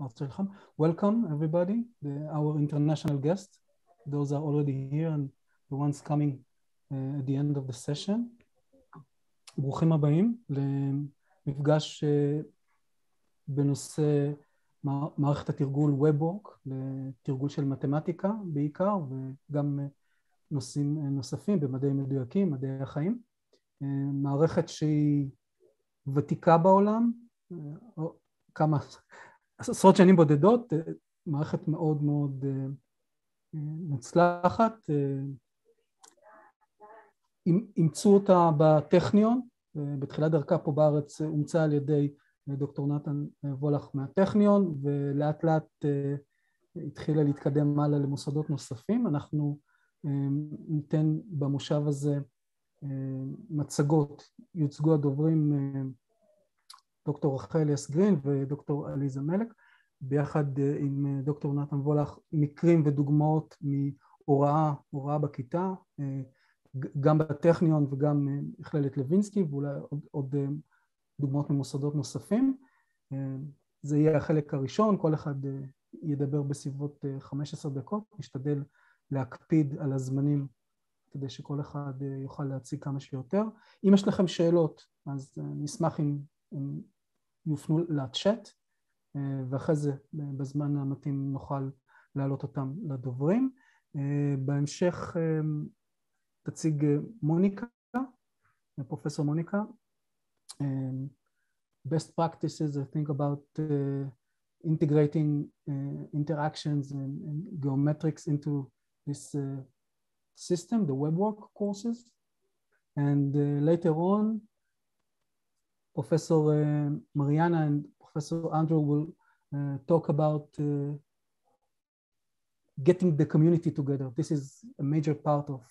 Welcome everybody, the, our international guests. Those are already here and the ones coming uh, at the end of the session. ברוכים הבאים למפגש uh, בנושא מערכת התרגול WebWork, לתרגול של מתמטיקה בעיקר, וגם נושאים נוספים במדעים מדויקים, מדעי החיים. מערכת שהיא ותיקה בעולם, כמה, עשרות שנים בודדות, מערכת מאוד מאוד מוצלחת. אימצו אותה בטכניון, בתחילת דרכה פה בארץ אומצה על ידי דוקטור נתן וולך מהטכניון, ולאט לאט התחילה להתקדם הלאה למוסדות נוספים. אנחנו ניתן במושב הזה מצגות, יוצגו הדוברים דוקטור רחל אס גרין ודוקטור עליזה מלק, ביחד עם דוקטור נתן וולך, מקרים ודוגמאות מהוראה, הוראה בכיתה, גם בטכניון וגם מכללת לוינסקי, ואולי עוד, עוד דוגמאות ממוסדות נוספים. זה יהיה החלק הראשון, כל אחד ידבר בסביבות 15 דקות, נשתדל להקפיד על הזמנים כדי שכל אחד יוכל להציג כמה שיותר. אם יש לכם שאלות, אז נשמח אם, אם יופנו לצ'אט, ואחרי זה בזמן המתאים נוכל להעלות אותם לדוברים. בהמשך תציג מוניקה, פרופסור מוניקה. best practices, I think about uh, integrating uh, interactions and, and geometrics into this uh, system, the WebWork courses. And later on, Professor Mariana and Professor Andrew will talk about getting the community together. This is a major part of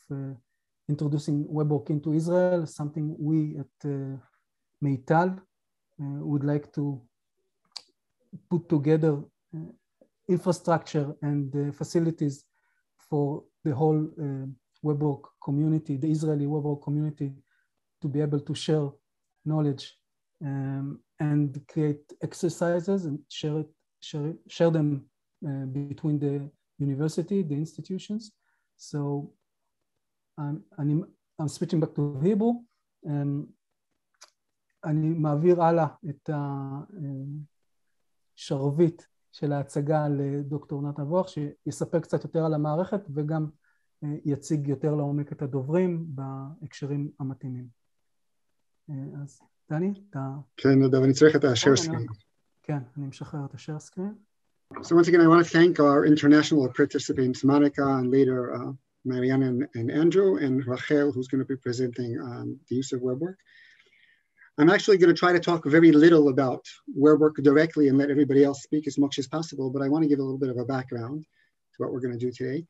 introducing WebWork into Israel, something we at uh, Meital uh, would like to put together uh, infrastructure and facilities for the whole WebWork community, the Israeli WebWork community, to be able to share knowledge um, and create exercises and share it, share, share them uh, between the university, the institutions. So I'm, I'm, I'm switching back to Hebrew. Um, אני מעביר הלאה את השרביט של ההצגה לדוקטור נתן ווח, שיספר קצת יותר על המערכת וגם יציג יותר לעומק את הדוברים בהקשרים המתאימים. אז דני, אתה... כן, אני צריך את כן, אני משחרר את So once again, I want to thank our international participants, Monica and later uh, and, and, Andrew, and Rachel, who's going to be presenting um, the use of WebWork. I'm actually going to try to talk very little about WebWork directly and let everybody else speak as much as possible, but I want to give a little bit of a background to what we're going to do today.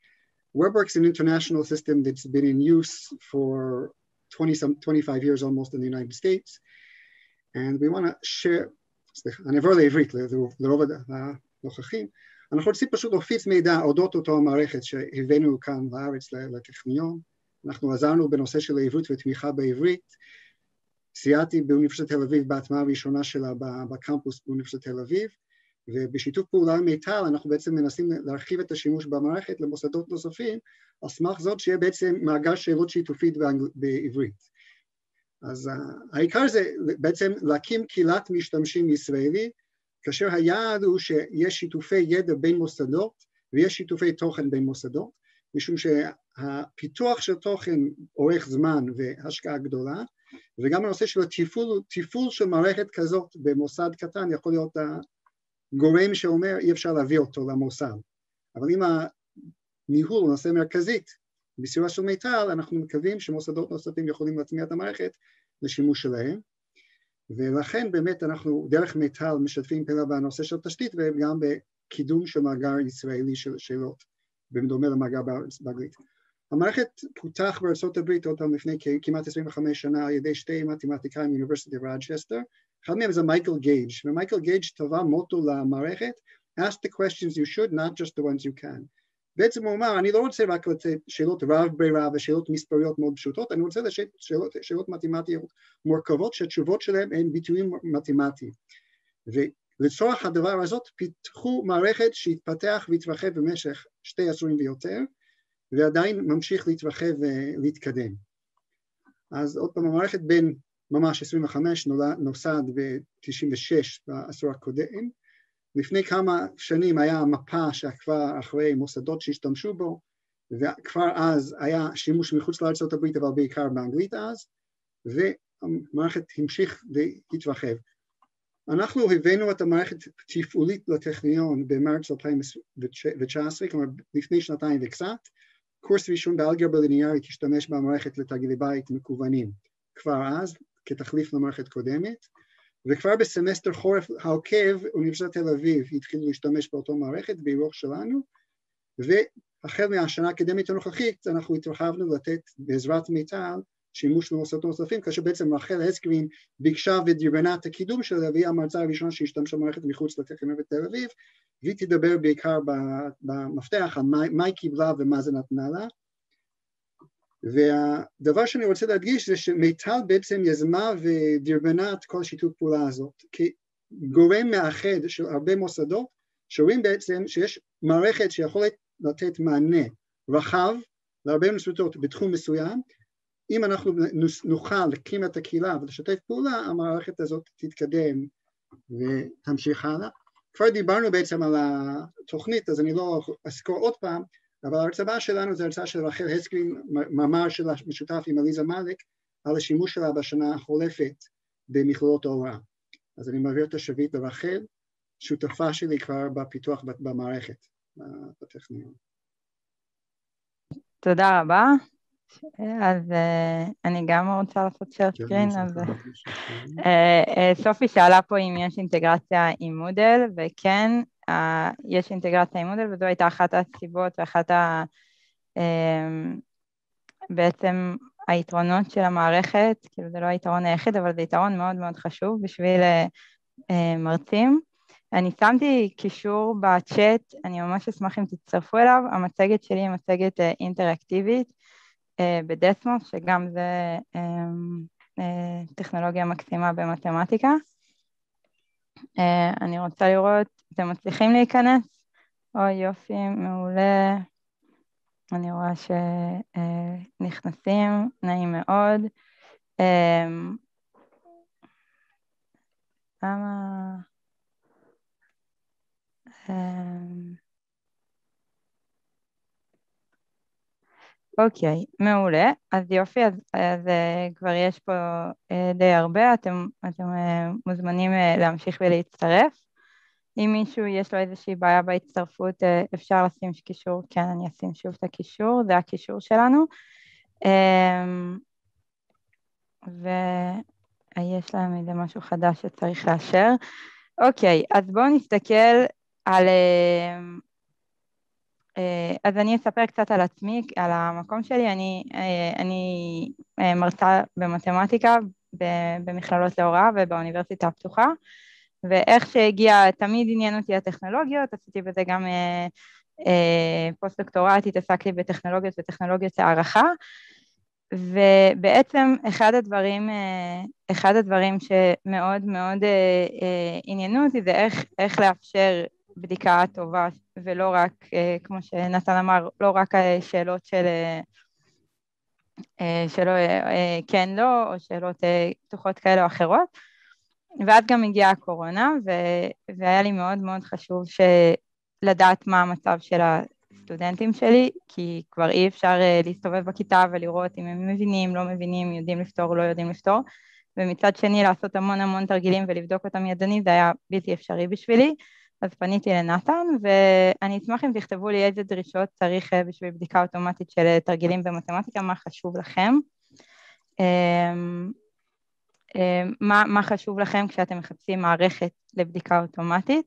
WebWork's an international system that's been in use for 20 some 25 years almost in the United States. And we want to share, אני אעבור לעברית לרוב הנוכחים, אנחנו רוצים פשוט להפיץ מידע אודות אותו המערכת שהבאנו כאן לארץ לטכניון, אנחנו עזרנו בנושא של העברית ותמיכה בעברית, סייעתי באוניברסיטת תל אביב בהטמעה הראשונה שלה בקמפוס באוניברסיטת תל אביב, ובשיתוף פעולה עם מיטל אנחנו בעצם מנסים להרחיב את השימוש במערכת למוסדות נוספים, על סמך זאת שיהיה בעצם מאגר שאלות שיתופית בעברית. אז העיקר זה בעצם להקים קהילת משתמשים ישראלי כאשר היעד הוא שיש שיתופי ידע בין מוסדות ויש שיתופי תוכן בין מוסדות, משום שהפיתוח של תוכן אורך זמן והשקעה גדולה, וגם הנושא של התפעול, תפעול של מערכת כזאת במוסד קטן יכול להיות הגורם שאומר אי אפשר להביא אותו למוסד. אבל אם הניהול הוא נושא מרכזית בסיוע של מיטל, אנחנו מקווים שמוסדות נוספים יכולים להטמיע את המערכת לשימוש שלהם. ולכן באמת אנחנו דרך מיטל משתפים פעולה בנושא של תשתית וגם בקידום של מאגר ישראלי של שאלות, בדומה למאגר באנגלית. המערכת פותח בארצות הברית עוד פעם לפני כמעט 25 שנה על ידי שתי מתמטיקאים מאוניברסיטי רוג'סטר, אחד מהם זה מייקל גייג' ומייקל גייג' טבע מוטו למערכת ask the questions you should, not just the ones you can. בעצם הוא אמר, אני לא רוצה רק לתת שאלות רב ברירה ושאלות מספריות מאוד פשוטות, אני רוצה לשאלות שאלות, שאלות מתמטיות מורכבות שהתשובות שלהן הן ביטויים מתמטיים. לצורך הדבר הזאת פיתחו מערכת שהתפתח והתרחב במשך שתי עשורים ויותר ועדיין ממשיך להתרחב ולהתקדם. אז עוד פעם המערכת בין ממש 25 נוסד ב-96 בעשור הקודם לפני כמה שנים היה מפה שכבר אחרי מוסדות שהשתמשו בו וכבר אז היה שימוש מחוץ לארצות הברית אבל בעיקר באנגלית אז והמערכת המשיך להתרחב. אנחנו הבאנו את המערכת תפעולית לטכניון במרץ 2019, כלומר לפני שנתיים וקצת, קורס ראשון באלגברה ליניארית השתמש במערכת לתרגילי בית מקוונים כבר אז כתחליף למערכת קודמת וכבר בסמסטר חורף העוקב אוניברסיטת תל אביב התחילו להשתמש באותו מערכת באירוח שלנו והחל מהשנה האקדמית הנוכחית אנחנו התרחבנו לתת בעזרת מיטל שימוש במוסדות נוספים כאשר בעצם רחל הסקרין ביקשה ודרבנה את הקידום שלה והיא המרצה הראשונה שהשתמשה במערכת מחוץ לטכניון בתל אביב והיא תדבר בעיקר במפתח על מה, מה היא קיבלה ומה זה נתנה לה והדבר שאני רוצה להדגיש זה שמיטל בעצם יזמה ודרבנה את כל השיתוף פעולה הזאת כגורם מאחד של הרבה מוסדות שרואים בעצם שיש מערכת שיכולת לתת מענה רחב להרבה מוסדות בתחום מסוים. אם אנחנו נוכל להקים את הקהילה ולשתף פעולה המערכת הזאת תתקדם ותמשיך הלאה. כבר דיברנו בעצם על התוכנית אז אני לא אזכור עוד פעם אבל ההרצאה שלנו זה הרצאה של רחל הסקרין, מאמר שלה משותף עם עליזה מאלק על השימוש שלה בשנה החולפת במכללות ההוראה. אז אני מעביר את השביט לרחל, שותפה שלי כבר בפיתוח במערכת בטכניון. תודה רבה. אז uh, אני גם רוצה לעשות שייר סקרין, אז uh, uh, סופי שאלה פה אם יש אינטגרציה עם מודל, וכן, יש אינטגרציה עם מודל, וזו הייתה אחת הסיבות ואחת ה... Uh, בעצם היתרונות של המערכת, כאילו זה לא היתרון היחיד, אבל זה יתרון מאוד מאוד חשוב בשביל uh, מרצים. אני שמתי קישור בצ'אט, אני ממש אשמח אם תצטרפו אליו, המצגת שלי היא מצגת אינטראקטיבית, אה, בדסמוס, שגם זה אה, אה, טכנולוגיה מקסימה במתמטיקה. אני רוצה לראות, אתם מצליחים להיכנס? אוי יופי, מעולה. אני רואה שנכנסים, נעים מאוד. למה... אוקיי, מעולה. אז יופי, אז, אז uh, כבר יש פה uh, די הרבה, אתם, אתם uh, מוזמנים uh, להמשיך ולהצטרף. אם מישהו יש לו איזושהי בעיה בהצטרפות, uh, אפשר לשים קישור, כן, אני אשים שוב את הקישור, זה הקישור שלנו. Um, ויש להם איזה משהו חדש שצריך לאשר. אוקיי, אז בואו נסתכל על... אה, אז אני אספר קצת על עצמי, על המקום שלי. אני, אה, אני אה, מרצה במתמטיקה במכללות להוראה ובאוניברסיטה הפתוחה, ואיך שהגיע, תמיד עניין אותי הטכנולוגיות, עשיתי בזה גם פוסט-דוקטורט, התעסקתי בטכנולוגיות וטכנולוגיות הערכה, ובעצם אחד הדברים, אחד הדברים שמאוד מאוד עניינו אותי זה איך, איך לאפשר בדיקה טובה ולא רק, אה, כמו שנתן אמר, לא רק שאלות של אה, שלא אה, כן לא, או שאלות פתוחות כאלה או אחרות. ואז גם הגיעה הקורונה, ו- והיה לי מאוד מאוד חשוב לדעת מה המצב של הסטודנטים שלי, כי כבר אי אפשר להסתובב בכיתה ולראות אם הם מבינים, לא מבינים, יודעים לפתור, לא יודעים לפתור, ומצד שני לעשות המון המון תרגילים ולבדוק אותם ידנית, זה היה בלתי אפשרי בשבילי. אז פניתי לנתן, ואני אשמח אם תכתבו לי איזה דרישות צריך אה, בשביל בדיקה אוטומטית של אה, תרגילים במתמטיקה, מה חשוב לכם. אמ, אמ, מה, מה חשוב לכם כשאתם מחפשים מערכת לבדיקה אוטומטית.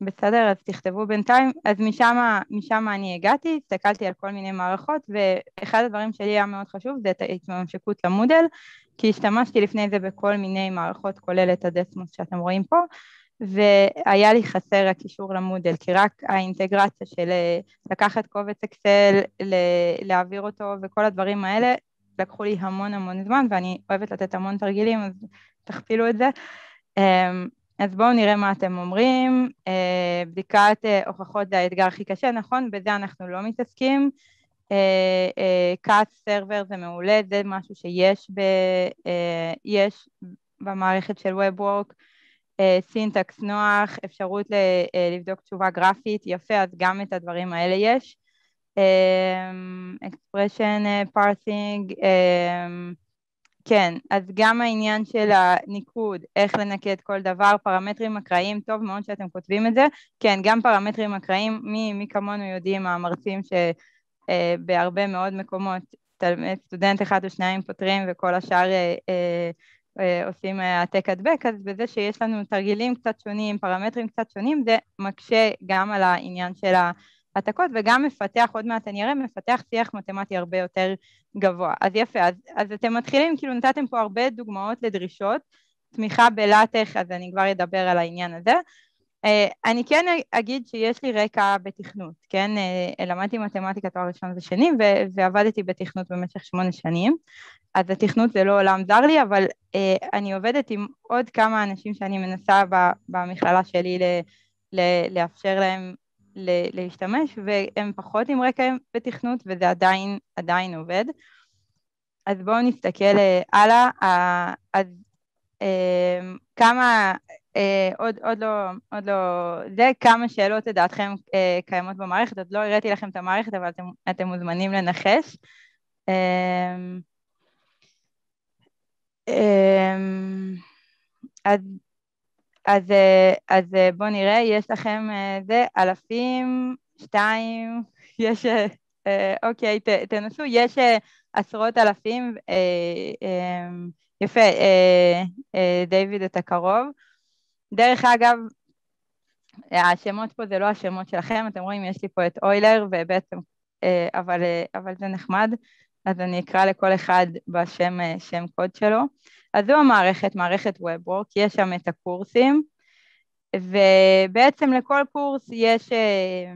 בסדר, אז תכתבו בינתיים. אז משם, משם אני הגעתי, הסתכלתי על כל מיני מערכות, ואחד הדברים שלי היה מאוד חשוב זה את ההתממשקות למודל, כי השתמשתי לפני זה בכל מיני מערכות, כולל את הדסמוס שאתם רואים פה, והיה לי חסר הקישור למודל, כי רק האינטגרציה של אה, לקחת קובץ אקסל, להעביר אותו וכל הדברים האלה, לקחו לי המון המון זמן, ואני אוהבת לתת המון תרגילים, אז תכפילו את זה. אמ, אז בואו נראה מה אתם אומרים. בדיקת הוכחות זה האתגר הכי קשה, נכון? בזה אנחנו לא מתעסקים. קאט סרבר זה מעולה, זה משהו שיש ב, יש במערכת של WebWork. סינטקס נוח, אפשרות לבדוק תשובה גרפית, יפה, אז גם את הדברים האלה יש. expression parsing, כן, אז גם העניין של הניקוד, איך לנקד כל דבר, פרמטרים אקראיים, טוב מאוד שאתם כותבים את זה, כן, גם פרמטרים אקראיים, מי, מי כמונו יודעים, המרצים שבהרבה מאוד מקומות, סטודנט אחד או שניים פותרים וכל השאר עושים העתק הדבק, אז בזה שיש לנו תרגילים קצת שונים, פרמטרים קצת שונים, זה מקשה גם על העניין של. העתקות וגם מפתח, עוד מעט אני אראה, מפתח שיח מתמטי הרבה יותר גבוה. אז יפה, אז, אז אתם מתחילים, כאילו נתתם פה הרבה דוגמאות לדרישות, תמיכה בלטח, אז אני כבר אדבר על העניין הזה. Uh, אני כן אגיד שיש לי רקע בתכנות, כן? Uh, למדתי מתמטיקה תואר ראשון ושני ועבדתי בתכנות במשך שמונה שנים, אז התכנות זה לא עולם זר לי, אבל uh, אני עובדת עם עוד כמה אנשים שאני מנסה במכללה שלי לאפשר להם להשתמש והם פחות עם רקע בתכנות וזה עדיין, עדיין עובד. אז בואו נסתכל אה, הלאה. אז אה, כמה, אה, עוד, עוד, לא, עוד לא, זה כמה שאלות לדעתכם קיימות במערכת, עוד לא הראיתי לכם את המערכת אבל אתם, אתם מוזמנים לנחש. אז אז, אה, אז אה, בואו נראה, יש לכם אה, זה, אלפים, שתיים, יש, אוקיי, ת, תנסו, יש עשרות אלפים, יפה, דיוויד אתה קרוב. דרך אגב, השמות פה זה לא השמות שלכם, אתם רואים, יש לי פה את אוילר, ובעצם, אבל, אבל זה נחמד, אז אני אקרא לכל אחד בשם שם קוד שלו. אז זו המערכת, מערכת WebWork, יש שם את הקורסים, ובעצם לכל קורס יש, אה,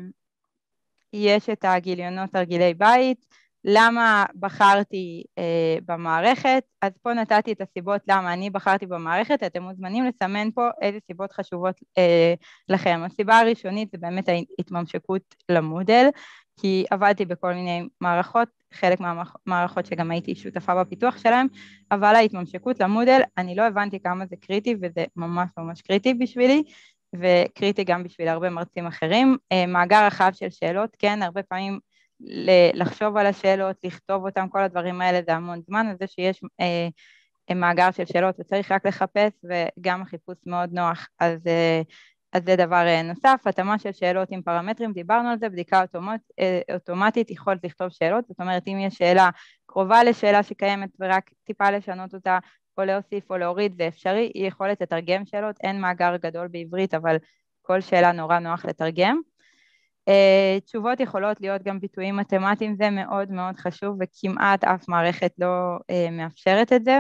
יש את הגיליונות תרגילי בית, למה בחרתי אה, במערכת, אז פה נתתי את הסיבות למה אני בחרתי במערכת, אתם מוזמנים לסמן פה איזה סיבות חשובות אה, לכם. הסיבה הראשונית זה באמת ההתממשקות למודל, כי עבדתי בכל מיני מערכות, חלק מהמערכות שגם הייתי שותפה בפיתוח שלהם, אבל ההתממשקות למודל, אני לא הבנתי כמה זה קריטי וזה ממש ממש קריטי בשבילי, וקריטי גם בשביל הרבה מרצים אחרים. אה, מאגר רחב של שאלות, כן, הרבה פעמים לחשוב על השאלות, לכתוב אותם, כל הדברים האלה זה המון זמן, אז זה שיש אה, מאגר של שאלות וצריך רק לחפש וגם החיפוש מאוד נוח, אז אה, אז זה דבר אה, נוסף, התאמה של שאלות עם פרמטרים, דיברנו על זה, בדיקה אוטומט, אה, אוטומטית, יכולת לכתוב שאלות, זאת אומרת אם יש שאלה קרובה לשאלה שקיימת ורק טיפה לשנות אותה או להוסיף או להוריד זה אפשרי, היא יכולת לתרגם שאלות, אין מאגר גדול בעברית אבל כל שאלה נורא נוח לתרגם. Uh, תשובות יכולות להיות גם ביטויים מתמטיים, זה מאוד מאוד חשוב וכמעט אף מערכת לא uh, מאפשרת את זה.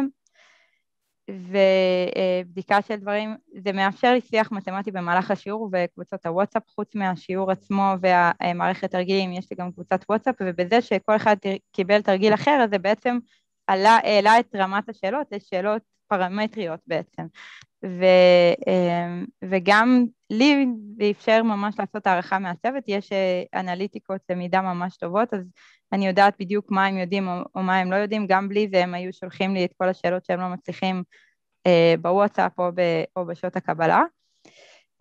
ובדיקה של דברים, זה מאפשר לי שיח מתמטי במהלך השיעור וקבוצות הוואטסאפ, חוץ מהשיעור עצמו והמערכת תרגילים, יש לי גם קבוצת וואטסאפ, ובזה שכל אחד קיבל תרגיל אחר, אז זה בעצם עלה, העלה את רמת השאלות לשאלות פרמטריות בעצם. ו, וגם לי זה אפשר ממש לעשות הערכה מהצוות, יש אנליטיקות למידה ממש טובות, אז אני יודעת בדיוק מה הם יודעים או, מה הם לא יודעים, גם בלי זה הם היו שולחים לי את כל השאלות שהם לא מצליחים אה, בוואטסאפ או, ב, או בשעות הקבלה.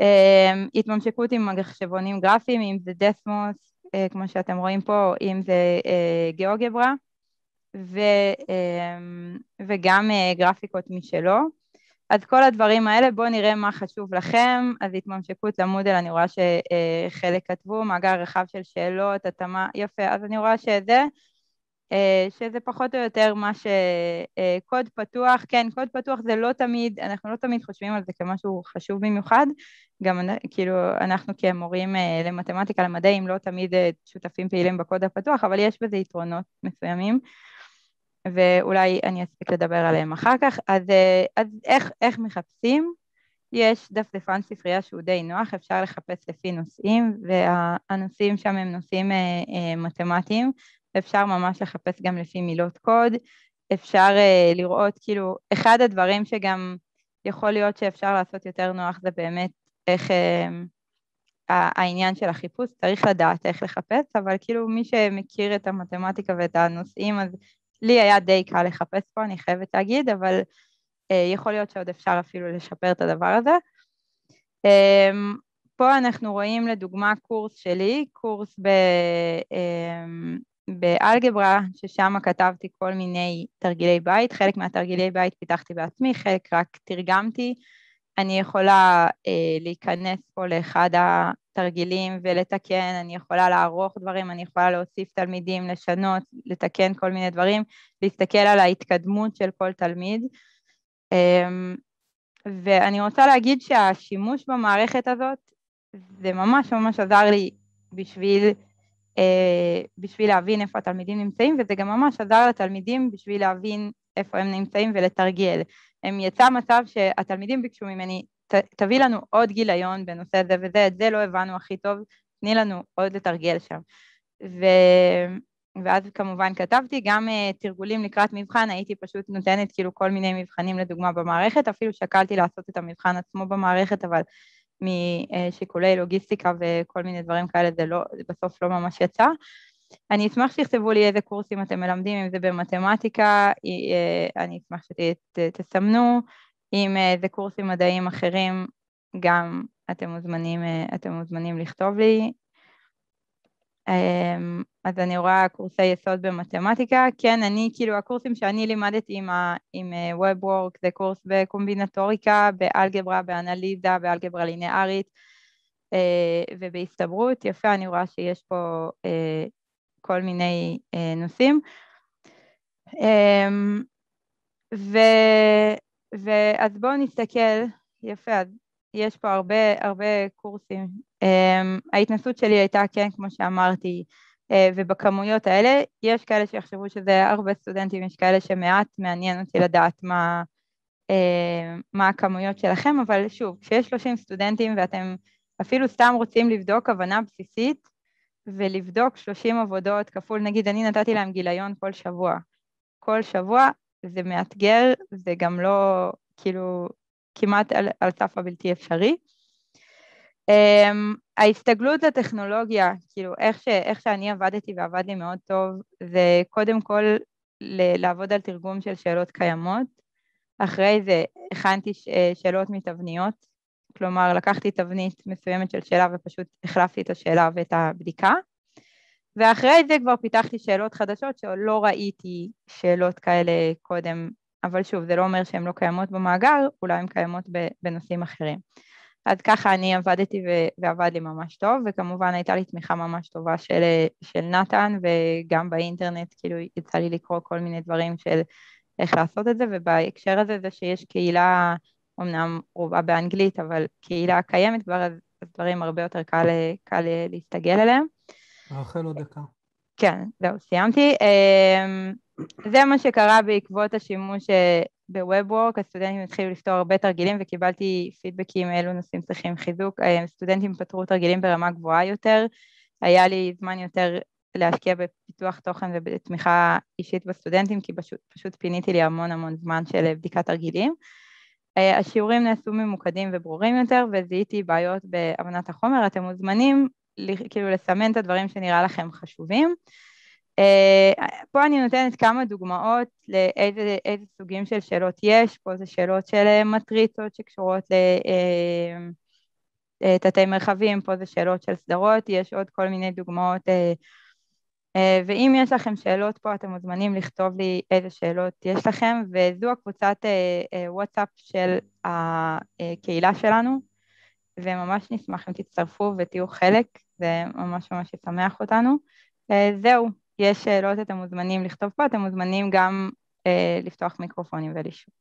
אה, התממשקות עם מחשבונים גרפיים, אם זה דסמוס, אה, כמו שאתם רואים פה, אם זה אה, גיאוגברה, ו, אה, וגם אה, גרפיקות משלו. אז כל הדברים האלה, בואו נראה מה חשוב לכם. אז התממשקות למודל, אני רואה שחלק כתבו, מאגר רחב של שאלות, התאמה, יפה, אז אני רואה שזה, שזה פחות או יותר מה שקוד פתוח, כן, קוד פתוח זה לא תמיד, אנחנו לא תמיד חושבים על זה כמשהו חשוב במיוחד, גם כאילו אנחנו כמורים למתמטיקה, למדעים, לא תמיד שותפים פעילים בקוד הפתוח, אבל יש בזה יתרונות מסוימים. ואולי אני אספיק לדבר עליהם אחר כך. אז, אה, אז איך, איך מחפשים? יש דפדפן ספרייה שהוא די נוח, אפשר לחפש לפי נושאים, והנושאים שם הם נושאים אה, אה, מתמטיים, אפשר ממש לחפש גם לפי מילות קוד, אפשר אה, לראות, כאילו, אחד הדברים שגם יכול להיות שאפשר לעשות יותר נוח זה באמת איך העניין של החיפוש, צריך לדעת איך לחפש, אבל כאילו מי שמכיר את המתמטיקה ואת הנושאים, אז לי היה די קל לחפש פה, אני חייבת להגיד, אבל אה, יכול להיות שעוד אפשר אפילו לשפר את הדבר הזה. אה, פה אנחנו רואים לדוגמה קורס שלי, קורס ב, אה, באלגברה, ששם כתבתי כל מיני תרגילי בית, חלק מהתרגילי בית פיתחתי בעצמי, חלק רק תרגמתי. אני יכולה אה, להיכנס פה לאחד התרגילים ולתקן, אני יכולה לערוך דברים, אני יכולה להוסיף תלמידים, לשנות, לתקן כל מיני דברים, להסתכל על ההתקדמות של כל תלמיד. אה, ואני רוצה להגיד שהשימוש במערכת הזאת, זה ממש ממש עזר לי בשביל, אה, בשביל להבין איפה התלמידים נמצאים, וזה גם ממש עזר לתלמידים בשביל להבין איפה הם נמצאים ולתרגל. הם יצא מצב שהתלמידים ביקשו ממני, תביא לנו עוד גיליון בנושא זה וזה, את זה לא הבנו הכי טוב, תני לנו עוד לתרגל שם. ו... ואז כמובן כתבתי גם uh, תרגולים לקראת מבחן, הייתי פשוט נותנת כאילו כל מיני מבחנים לדוגמה במערכת, אפילו שקלתי לעשות את המבחן עצמו במערכת, אבל משיקולי לוגיסטיקה וכל מיני דברים כאלה זה לא, בסוף לא ממש יצא. אני אשמח שתכתבו לי איזה קורסים אתם מלמדים, אם זה במתמטיקה, אה, אני אשמח שתסמנו, אם אה, זה קורסים מדעיים אחרים, גם אתם מוזמנים, אה, אתם מוזמנים לכתוב לי. אמ, אז אני רואה קורסי יסוד במתמטיקה, כן, אני, כאילו הקורסים שאני לימדתי עם, ה, עם WebWork זה קורס בקומבינטוריקה, באלגברה, באנליזה, באלגברה לינארית ובהסתברות, יפה, אני רואה שיש פה כל מיני אה, נושאים. אה, ו, ואז בואו נסתכל, יפה, אז יש פה הרבה הרבה קורסים. אה, ההתנסות שלי הייתה, כן, כמו שאמרתי, אה, ובכמויות האלה, יש כאלה שיחשבו שזה הרבה סטודנטים, יש כאלה שמעט מעניין אותי לדעת מה, אה, מה הכמויות שלכם, אבל שוב, כשיש 30 סטודנטים ואתם אפילו סתם רוצים לבדוק הבנה בסיסית, ולבדוק 30 עבודות כפול, נגיד אני נתתי להם גיליון כל שבוע. כל שבוע זה מאתגר, זה גם לא כאילו כמעט על, על סף הבלתי אפשרי. Um, ההסתגלות לטכנולוגיה, כאילו איך, ש, איך שאני עבדתי ועבד לי מאוד טוב, זה קודם כל ל- לעבוד על תרגום של שאלות קיימות, אחרי זה הכנתי שאלות מתבניות, כלומר לקחתי תבנית מסוימת של שאלה ופשוט החלפתי את השאלה ואת הבדיקה. ואחרי זה כבר פיתחתי שאלות חדשות שלא ראיתי שאלות כאלה קודם אבל שוב זה לא אומר שהן לא קיימות במאגר אולי הן קיימות בנושאים אחרים. אז ככה אני עבדתי ועבד לי ממש טוב וכמובן הייתה לי תמיכה ממש טובה של, של נתן וגם באינטרנט כאילו יצא לי לקרוא כל מיני דברים של איך לעשות את זה ובהקשר הזה זה שיש קהילה אמנם רובה באנגלית, אבל קהילה קיימת כבר, אז דברים הרבה יותר קל, קל להסתגל אליהם. רחל עוד דקה. כן, זהו, סיימתי. אמ, זה מה שקרה בעקבות השימוש אה, בוובוורק, הסטודנטים התחילו לפתור הרבה תרגילים וקיבלתי פידבקים אילו נושאים צריכים חיזוק. אה, סטודנטים פתרו תרגילים ברמה גבוהה יותר, היה לי זמן יותר להשקיע בפיתוח תוכן ובתמיכה אישית בסטודנטים, כי פשוט, פשוט פיניתי לי המון המון זמן של בדיקת תרגילים. אה, השיעורים נעשו ממוקדים וברורים יותר וזיהיתי בעיות בהבנת החומר, אתם מוזמנים כאילו לסמן את הדברים שנראה לכם חשובים. אה, פה אני נותנת כמה דוגמאות לאיזה סוגים של שאלות יש, פה זה שאלות של מטריצות שקשורות לתתי אה, מרחבים, פה זה שאלות של סדרות, יש עוד כל מיני דוגמאות אה, ואם יש לכם שאלות פה אתם מוזמנים לכתוב לי איזה שאלות יש לכם וזו הקבוצת אה, אה, וואטסאפ של הקהילה שלנו וממש נשמח אם תצטרפו ותהיו חלק, זה ממש ממש ישמח אותנו. זהו, יש שאלות אתם מוזמנים לכתוב פה, אתם מוזמנים גם לפתוח מיקרופונים ולשאול.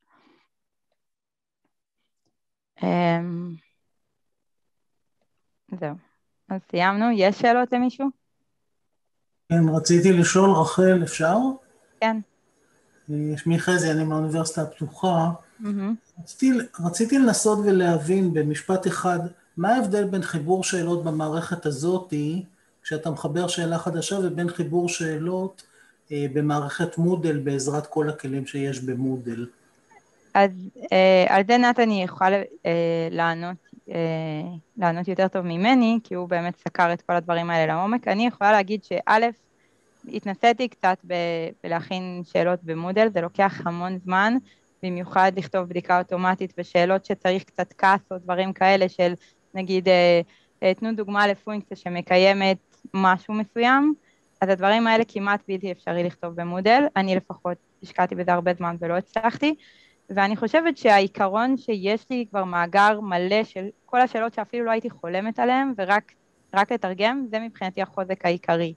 זהו, אז סיימנו, יש שאלות למישהו? כן, רציתי לשאול, רחל, אפשר? כן. שמי חזי, אני מהאוניברסיטה הפתוחה. Mm-hmm. רציתי, רציתי לנסות ולהבין במשפט אחד, מה ההבדל בין חיבור שאלות במערכת הזאתי, כשאתה מחבר שאלה חדשה, ובין חיבור שאלות אה, במערכת מודל בעזרת כל הכלים שיש במודל? אז על זה נתן יוכל לענות, לענות יותר טוב ממני, כי הוא באמת סקר את כל הדברים האלה לעומק. אני יכולה להגיד שא', התנסיתי קצת בלהכין שאלות במודל, זה לוקח המון זמן, במיוחד לכתוב בדיקה אוטומטית ושאלות שצריך קצת כעס או דברים כאלה של נגיד תנו דוגמה לפונקציה שמקיימת משהו מסוים, אז הדברים האלה כמעט בלתי אפשרי לכתוב במודל, אני לפחות השקעתי בזה הרבה זמן ולא הצלחתי, ואני חושבת שהעיקרון שיש לי כבר מאגר מלא של כל השאלות שאפילו לא הייתי חולמת עליהן ורק לתרגם, זה מבחינתי החוזק העיקרי.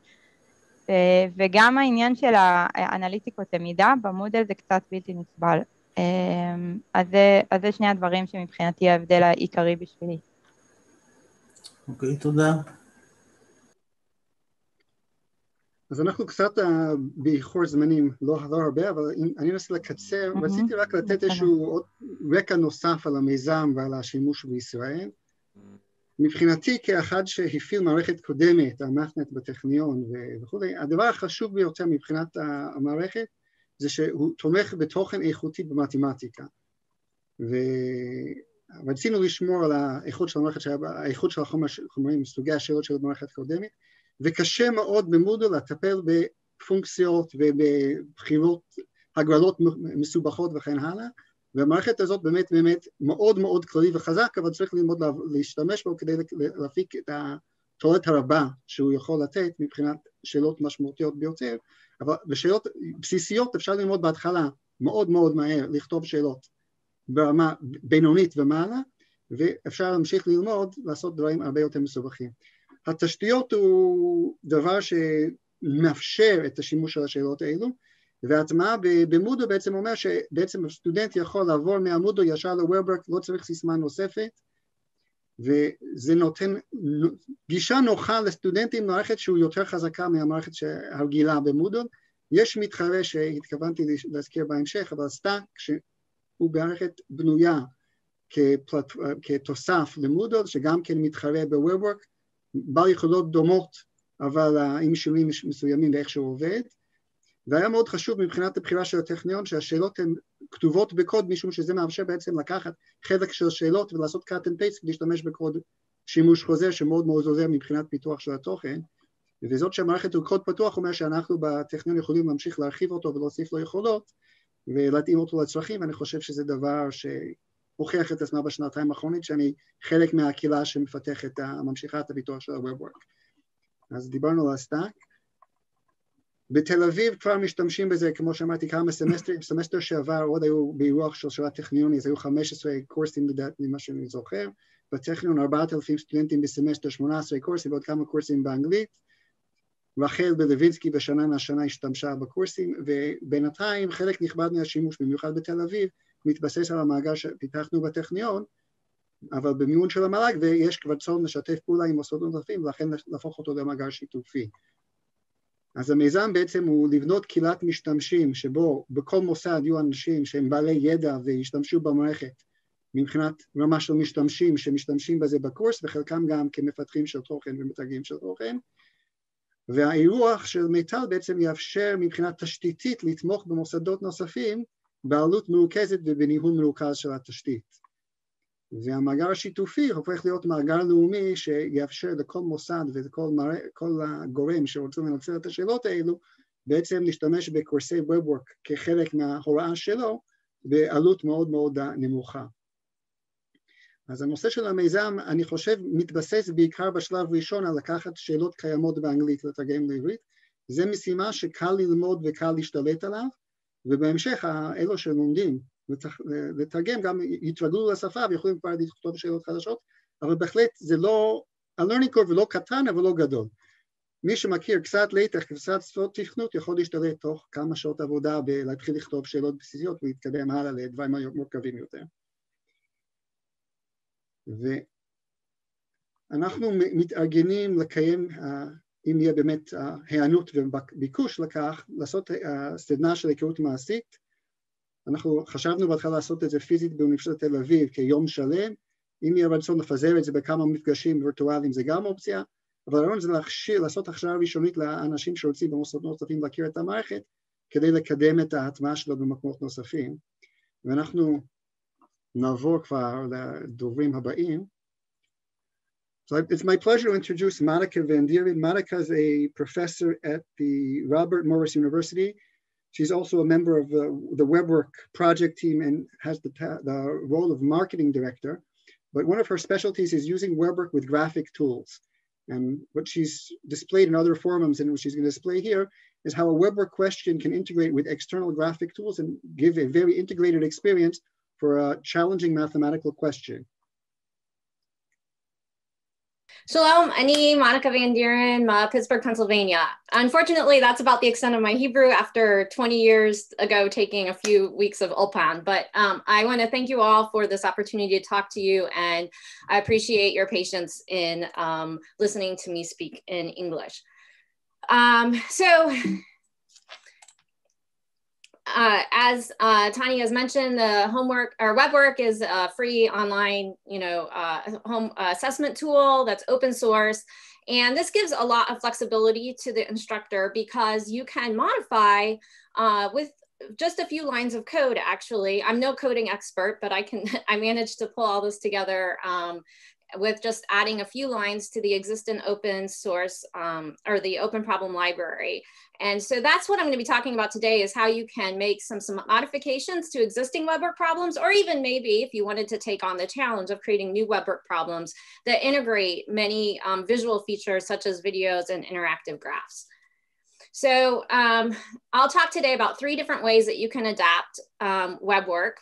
וגם העניין של האנליטיקות למידה, במודל זה קצת בלתי נסבל. אז זה, אז זה שני הדברים שמבחינתי ההבדל העיקרי בשבילי. אוקיי, okay, תודה. אז אנחנו קצת uh, באיחור זמנים, לא, לא הרבה, אבל אני אנסה לקצר, mm-hmm. רציתי רק לתת איזשהו עוד רקע נוסף על המיזם ועל השימוש בישראל. מבחינתי כאחד שהפעיל מערכת קודמת, המחנט בטכניון וכולי, הדבר החשוב ביותר מבחינת המערכת זה שהוא תומך בתוכן איכותי במתמטיקה. ורצינו לשמור על האיכות של המערכת, האיכות של החומרים, סוגי השאלות של המערכת הקודמת, וקשה מאוד במודל לטפל בפונקציות ובבחירות, הגרלות מסובכות וכן הלאה, והמערכת הזאת באמת באמת מאוד מאוד כללי וחזק, אבל צריך ללמוד להשתמש בו כדי להפיק את התועלת הרבה שהוא יכול לתת מבחינת שאלות משמעותיות ביותר, אבל בשאלות בסיסיות אפשר ללמוד בהתחלה מאוד מאוד מהר לכתוב שאלות ברמה בינונית ומעלה, ואפשר להמשיך ללמוד לעשות דברים הרבה יותר מסובכים. התשתיות הוא דבר שמאפשר את השימוש של השאלות האלו, וההטמעה במודו בעצם אומר שבעצם הסטודנט יכול לעבור מהמודו ישר לוורברק, לא צריך סיסמה נוספת, וזה נותן גישה נוחה לסטודנטים מערכת שהוא יותר חזקה מהמערכת הרגילה במודו. יש מתחרה שהתכוונתי להזכיר בהמשך, אבל סטאק שהוא מערכת בנויה כפלט, כתוסף למודו, שגם כן מתחרה בוורברק, בעל יכולות דומות, אבל עם שינויים מסוימים באיך שהוא עובד. והיה מאוד חשוב מבחינת הבחירה של הטכניון שהשאלות הן כתובות בקוד משום שזה מאפשר בעצם לקחת חלק של שאלות ולעשות cut and paste ולהשתמש בקוד שימוש חוזר שמאוד מאוד עוזר מבחינת פיתוח של התוכן וזאת שהמערכת הוא קוד פתוח אומר שאנחנו בטכניון יכולים להמשיך להרחיב אותו ולהוסיף לו יכולות ולהתאים אותו לצרכים ואני חושב שזה דבר שהוכיח את עצמה בשנתיים האחרונית שאני חלק מהקהילה שמפתחת, ממשיכה את הפיתוח של ה-WebWork אז דיברנו על הסטאק. בתל אביב כבר משתמשים בזה, כמו שאמרתי, כמה סמסטרים, סמסטר שעבר עוד היו באירוח של טכניוני, אז היו 15 קורסים לדעתי, ממה שאני זוכר, בטכניון 4,000 סטודנטים בסמסטר, 18 קורסים ועוד כמה קורסים באנגלית, רחל בלווינסקי בשנה מהשנה השתמשה בקורסים, ובינתיים חלק נכבד מהשימוש, במיוחד בתל אביב, מתבסס על המאגר שפיתחנו בטכניון, אבל במימון של המל"ג, ויש צורך לשתף פעולה עם מוסדות נוספים, ולכן להפוך אותו למאגר שיתופי. אז המיזם בעצם הוא לבנות קהילת משתמשים שבו בכל מוסד יהיו אנשים שהם בעלי ידע וישתמשו במערכת מבחינת רמה של משתמשים שמשתמשים בזה בקורס וחלקם גם כמפתחים של תוכן ומתרגים של תוכן והאירוח של מיטל בעצם יאפשר מבחינה תשתיתית לתמוך במוסדות נוספים בעלות מרוכזת ובניהול מרוכז של התשתית. והמאגר השיתופי הופך להיות מאגר לאומי שיאפשר לכל מוסד ולכל הגורם שרוצים לנצל את השאלות האלו בעצם להשתמש בקורסי WebWork כחלק מההוראה שלו בעלות מאוד מאוד נמוכה. אז הנושא של המיזם אני חושב מתבסס בעיקר בשלב ראשון על לקחת שאלות קיימות באנגלית ולתרגם לעברית, זה משימה שקל ללמוד וקל להשתלט עליו ובהמשך אלו שלומדים לתרגם גם יתרגלו לשפה ויכולים כבר לכתוב שאלות חדשות, אבל בהחלט זה לא, ה-learning curve לא קטן אבל לא גדול. מי שמכיר קצת ליטח, קצת שפות תכנות, יכול להשתלט תוך כמה שעות עבודה בלהתחיל לכתוב שאלות בסיסיות ולהתקדם הלאה לדברים מורכבים יותר. ואנחנו מתארגנים לקיים, אם יהיה באמת היענות וביקוש לכך, לעשות סדנה של היכרות מעשית אנחנו חשבנו בהתחלה לעשות את זה פיזית באוניברסיטת תל אביב כיום שלם, אם יהיה רצון לפזר את זה בכמה מפגשים וירטואליים זה גם אופציה, אבל הרעיון זה להכשיר, לעשות הכשרה ראשונית לאנשים שרוצים במוסדות נוספים להכיר את המערכת כדי לקדם את ההטמעה שלו במקומות נוספים. ואנחנו נעבור כבר לדוברים הבאים. So it's my pleasure to introduce Monica Van Dieren. Monica is a professor at the Robert Morris University. She's also a member of the, the WebWork project team and has the, the role of marketing director. But one of her specialties is using WebWork with graphic tools. And what she's displayed in other forums and what she's going to display here is how a WebWork question can integrate with external graphic tools and give a very integrated experience for a challenging mathematical question. Shalom, Ani Monica Van Dieren, uh, Pittsburgh, Pennsylvania. Unfortunately, that's about the extent of my Hebrew after 20 years ago taking a few weeks of Ulpan. But um, I want to thank you all for this opportunity to talk to you, and I appreciate your patience in um, listening to me speak in English. Um, so, uh, as uh, Natan has mentioned, the homework or WebWork is a free online, you know, uh, home assessment tool that's open source. And this gives a lot of flexibility to the instructor because you can modify uh, with just a few lines of code actually i'm no coding expert but i can i managed to pull all this together um, with just adding a few lines to the existing open source um, or the open problem library. And so that's what I'm gonna be talking about today is how you can make some, some modifications to existing WebWork problems, or even maybe if you wanted to take on the challenge of creating new WebWork problems that integrate many um, visual features such as videos and interactive graphs. So um, I'll talk today about three different ways that you can adapt um, WebWork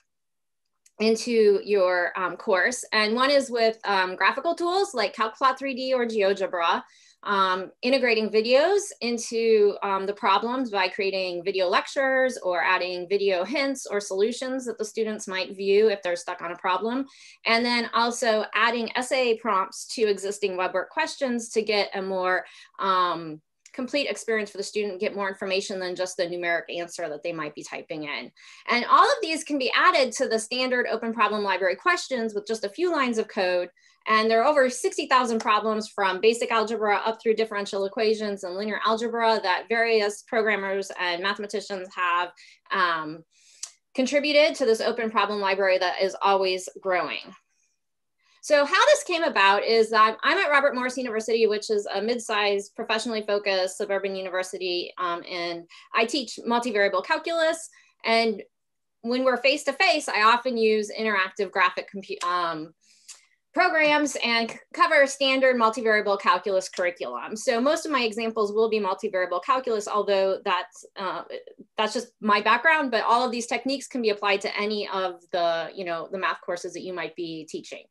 into your um, course. And one is with um, graphical tools like Calcplot 3D or GeoGebra, um, integrating videos into um, the problems by creating video lectures or adding video hints or solutions that the students might view if they're stuck on a problem. And then also adding essay prompts to existing WebWork questions to get a more um, complete experience for the student, get more information than just the numeric answer that they might be typing in. And all of these can be added to the standard open problem library questions with just a few lines of code. And there are over 60,000 problems from basic algebra up through differential equations and linear algebra that various programmers and mathematicians have um, contributed to this open problem library that is always growing. So how this came about is that I'm at Robert Morris University, which is a mid-sized, professionally focused suburban university, um, and I teach multivariable calculus. And when we're face-to-face, I often use interactive graphic um, programs and cover standard multivariable calculus curriculum. So most of my examples will be multivariable calculus, although that's, uh, that's just my background, but all of these techniques can be applied to any of the, you know, the math courses that you might be teaching.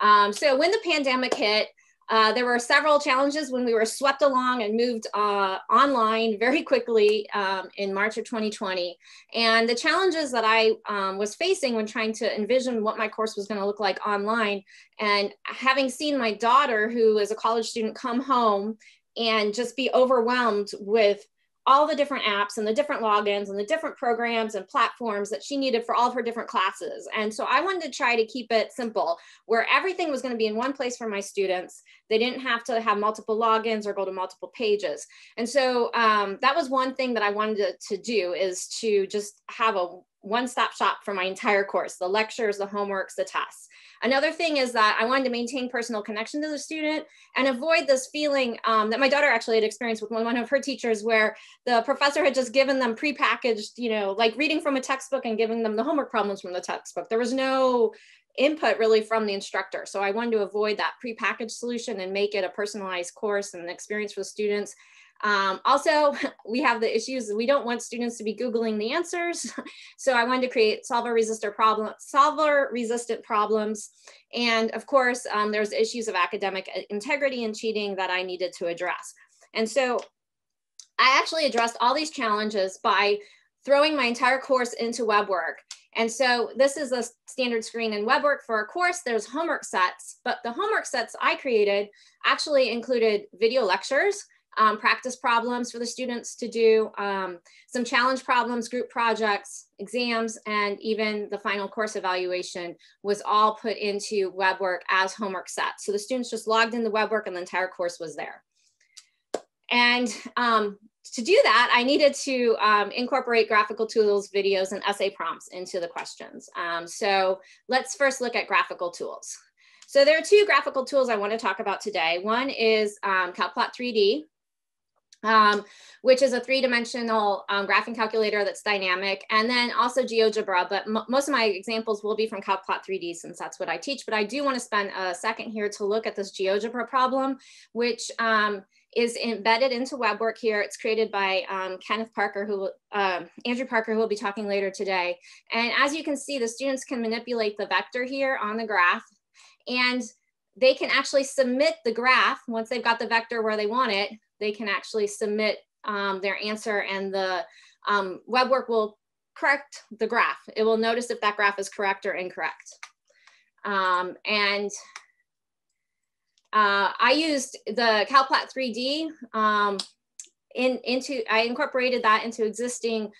Um, so when the pandemic hit, uh, there were several challenges when we were swept along and moved uh, online very quickly um, in March of 2020. And the challenges that I um, was facing when trying to envision what my course was going to look like online, and having seen my daughter, who is a college student, come home and just be overwhelmed with all the different apps and the different logins and the different programs and platforms that she needed for all of her different classes. And so I wanted to try to keep it simple where everything was going to be in one place for my students. They didn't have to have multiple logins or go to multiple pages. And so um, that was one thing that I wanted to, to do is to just have a one-stop shop for my entire course, the lectures, the homeworks, the tests. Another thing is that I wanted to maintain personal connection to the student and avoid this feeling um, that my daughter actually had experienced with one of her teachers where the professor had just given them prepackaged, you know, like reading from a textbook and giving them the homework problems from the textbook. There was no input really from the instructor. So I wanted to avoid that prepackaged solution and make it a personalized course and an experience for the students. Um, also, we have the issues we don't want students to be Googling the answers. so I wanted to create solver resistor problem, solver resistant problems. And of course, um, there's issues of academic uh, integrity and cheating that I needed to address. And so I actually addressed all these challenges by throwing my entire course into WebWork. And so this is a standard screen in WebWork for a course. There's homework sets, but the homework sets I created actually included video lectures, um, practice problems for the students to do, um, some challenge problems, group projects, exams, and even the final course evaluation was all put into WebWork as homework sets. So the students just logged in the WebWork and the entire course was there. And um, to do that, I needed to um, incorporate graphical tools, videos, and essay prompts into the questions. Um, so let's first look at graphical tools. So there are two graphical tools I want to talk about today. One is um, CalcPlot 3D, um, which is a three-dimensional um, graphing calculator that's dynamic, and then also GeoGebra, but most of my examples will be from CalcPlot 3D since that's what I teach, but I do want to spend a second here to look at this GeoGebra problem, which um, is embedded into WebWork here. It's created by um, Kenneth Parker, who uh, Andrew Parker, who will be talking later today. And as you can see, the students can manipulate the vector here on the graph, and they can actually submit the graph once they've got the vector where they want it. They can actually submit um, their answer, and the um, WebWork will correct the graph. It will notice if that graph is correct or incorrect. Um, and uh, I used the CalcPlot 3D um, in, into, I incorporated that into existing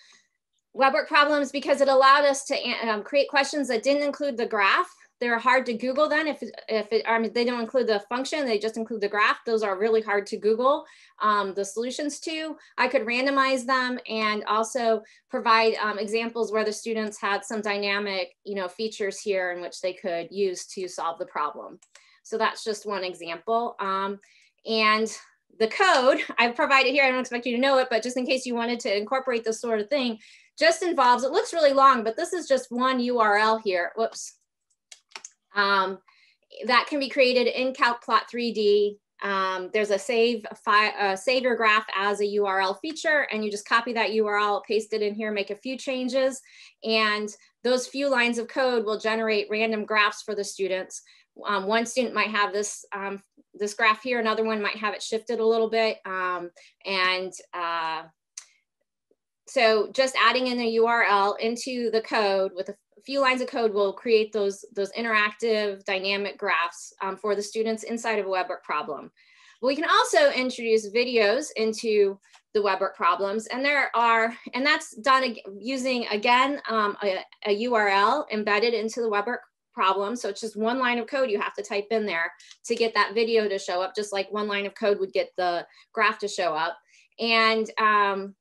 WebWork problems because it allowed us to um, create questions that didn't include the graph. They're hard to Google then if, if it, I mean, they don't include the function, they just include the graph. Those are really hard to Google um, the solutions to. I could randomize them and also provide um, examples where the students had some dynamic you know, features here in which they could use to solve the problem. So that's just one example. Um, and the code I've provided here, I don't expect you to know it, but just in case you wanted to incorporate this sort of thing, just involves, it looks really long, but this is just one URL here. Whoops. Um, that can be created in CalcPlot 3D. Um, there's a save save your graph as a URL feature, and you just copy that URL, paste it in here, make a few changes, and those few lines of code will generate random graphs for the students. Um, one student might have this, um, this graph here, another one might have it shifted a little bit. Um, and uh, so just adding in a URL into the code with a few lines of code will create those, those interactive dynamic graphs um, for the students inside of a WebWork problem. We can also introduce videos into the WebWork problems. And there are, and that's done using, again, um, a, a, URL embedded into the WebWork problem. So it's just one line of code you have to type in there to get that video to show up, just like one line of code would get the graph to show up. And um,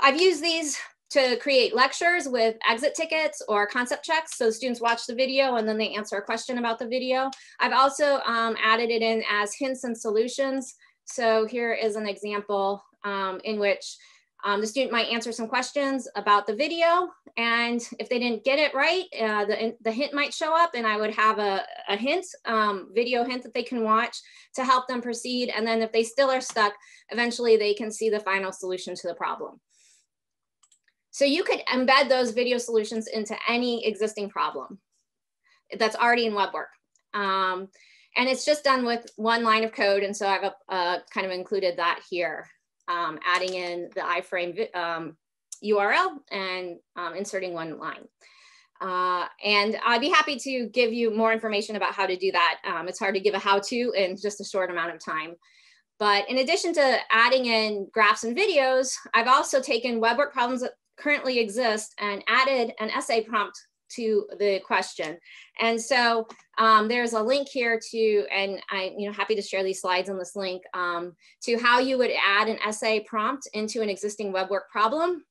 I've used these to create lectures with exit tickets or concept checks. So students watch the video and then they answer a question about the video. I've also um, added it in as hints and solutions. So here is an example um, in which um, the student might answer some questions about the video, and if they didn't get it right, uh, the, the hint might show up, and I would have a, a hint, um, video hint that they can watch to help them proceed. And then if they still are stuck, eventually they can see the final solution to the problem. So you could embed those video solutions into any existing problem that's already in WebWork. Um, and it's just done with one line of code. And so I've uh, kind of included that here um, adding in the iframe um, URL and um, inserting one line. Uh, and I'd be happy to give you more information about how to do that. Um, it's hard to give a how-to in just a short amount of time. But in addition to adding in graphs and videos, I've also taken WebWork problems that currently exist and added an essay prompt to the question. And so um, there's a link here to, and I'm you know, happy to share these slides on this link, um, to how you would add an essay prompt into an existing WebWork problem.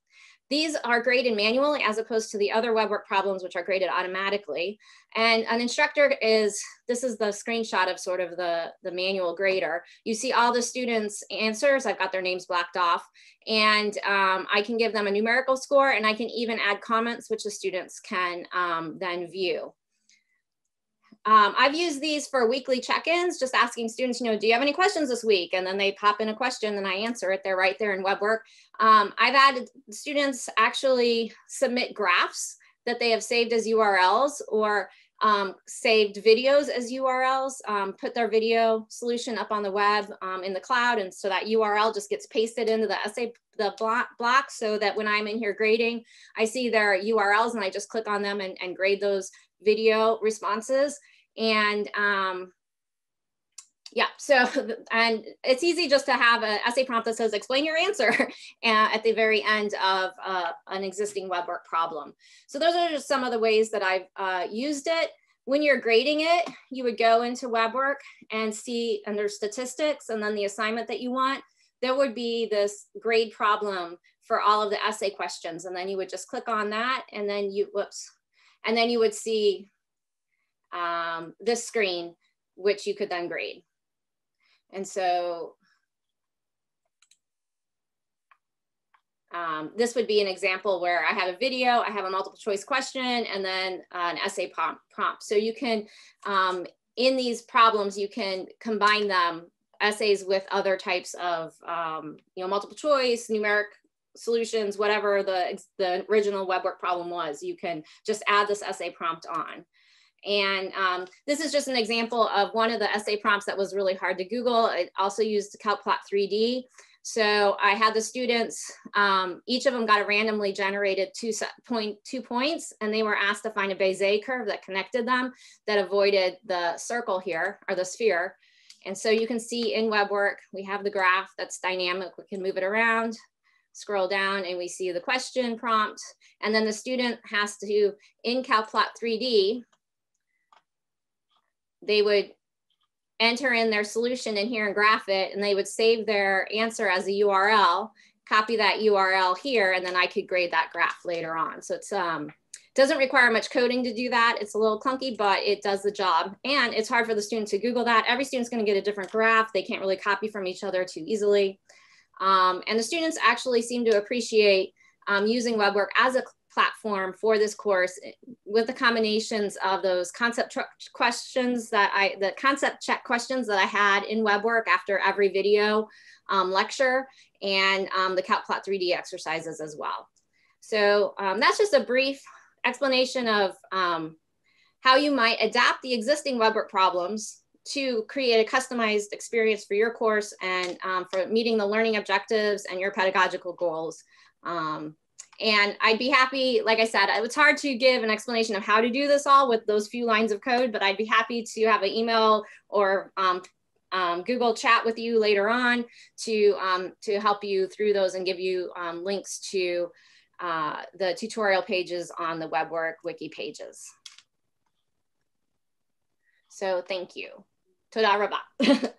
These are graded manually as opposed to the other WebWork problems, which are graded automatically. And an instructor is, this is the screenshot of sort of the, the manual grader. You see all the students' answers. I've got their names blocked off. And um, I can give them a numerical score and I can even add comments, which the students can um, then view. Um, I've used these for weekly check-ins, just asking students, you know, do you have any questions this week? And then they pop in a question and I answer it. They're right there in WebWork. Um, I've had students actually submit graphs that they have saved as URLs or um, saved videos as URLs, um, put their video solution up on the web um, in the cloud. And so that URL just gets pasted into the essay, the block, block so that when I'm in here grading, I see their URLs and I just click on them and, and grade those video responses. And um, yeah, so, and it's easy just to have an essay prompt that says, explain your answer at the very end of uh, an existing WebWork problem. So those are just some of the ways that I've uh, used it. When you're grading it, you would go into WebWork and see under statistics and then the assignment that you want. there would be this grade problem for all of the essay questions. And then you would just click on that and then you, whoops, and then you would see um, this screen, which you could then grade. And so um, this would be an example where I have a video, I have a multiple choice question, and then an essay prompt. So you can, um, in these problems, you can combine them essays with other types of, um, you know, multiple choice, numeric solutions, whatever the, the original WebWork problem was, you can just add this essay prompt on. And um, this is just an example of one of the essay prompts that was really hard to Google. It also used CalcPlot 3D. So I had the students, um, each of them got a randomly generated two, point, two points, and they were asked to find a Bezier curve that connected them that avoided the circle here, or the sphere. And so you can see in WebWork, we have the graph that's dynamic. We can move it around, scroll down, and we see the question prompt. And then the student has to, in CalcPlot 3D, they would enter in their solution in here and graph it, and they would save their answer as a URL, copy that URL here, and then I could grade that graph later on. So it's um, doesn't require much coding to do that. It's a little clunky, but it does the job. And it's hard for the student to Google that. Every student's gonna get a different graph. They can't really copy from each other too easily. Um, and the students actually seem to appreciate um, using WebWork as a platform for this course eh, with the combinations of those concept questions that I, the concept check questions that I had in WebWork after every video um, lecture and um, the CalcPlot 3D exercises as well. So um, that's just a brief explanation of um, how you might adapt the existing WebWork problems to create a customized experience for your course and um, for meeting the learning objectives and your pedagogical goals. Um, and I'd be happy, like I said, it's hard to give an explanation of how to do this all with those few lines of code, but I'd be happy to have an email or um, um, Google chat with you later on to, um, to help you through those and give you um, links to uh, the tutorial pages on the WebWork wiki pages. So thank you. Toda rabba.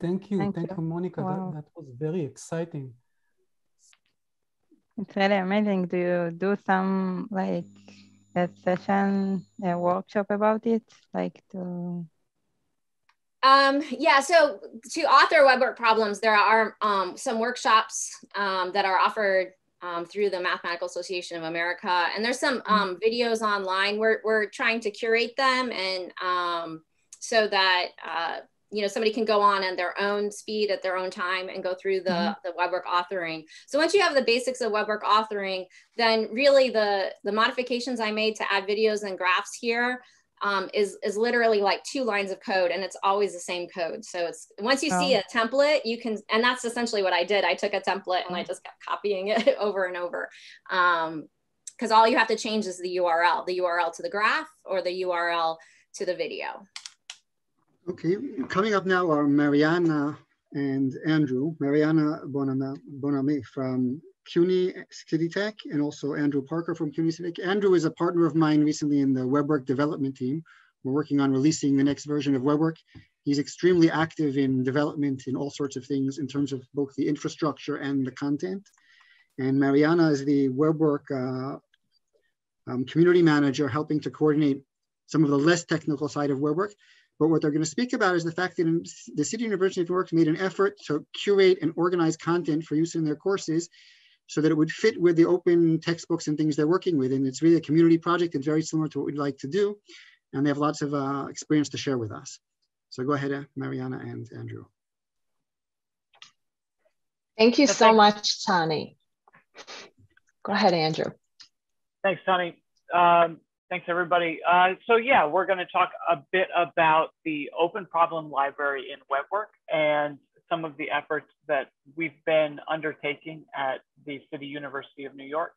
thank you. Thank, thank you, Monica. Wow. That, that was very exciting. It's really amazing. Do you do some like a session, a workshop about it? Like to um, yeah, so to author WebWork problems, there are um, some workshops um, that are offered um, through the Mathematical Association of America. And there's some mm-hmm. um, videos online. We're, we're trying to curate them and um, so that, uh, you know, somebody can go on at their own speed at their own time and go through the, mm-hmm. the WebWork authoring. So once you have the basics of WebWork authoring, then really the, the modifications I made to add videos and graphs here um, is, is literally like two lines of code and it's always the same code. So it's once you oh. see a template, you can, and that's essentially what I did. I took a template and I mm. just kept copying it over and over. Um, Cause all you have to change is the URL, the URL to the graph or the URL to the video. Okay, coming up now are Mariana and Andrew. Mariana Boname from CUNY City Tech and also Andrew Parker from CUNY City Tech. Andrew is a partner of mine recently in the WebWork development team. We're working on releasing the next version of WebWork. He's extremely active in development in all sorts of things in terms of both the infrastructure and the content. And Mariana is the WebWork uh, um, community manager helping to coordinate some of the less technical side of WebWork. But what they're going to speak about is the fact that the City University of New York made an effort to curate and organize content for use in their courses so that it would fit with the open textbooks and things they're working with. And it's really a community project. It's very similar to what we'd like to do. And they have lots of uh, experience to share with us. So go ahead, uh, Mariana and Andrew. Thank you so much, Tani. Go ahead, Andrew. Thanks, Tani. Um, thanks, everybody. Uh, so yeah, we're going to talk a bit about the Open Problem Library in WebWork and some of the efforts that we've been undertaking at the City University of New York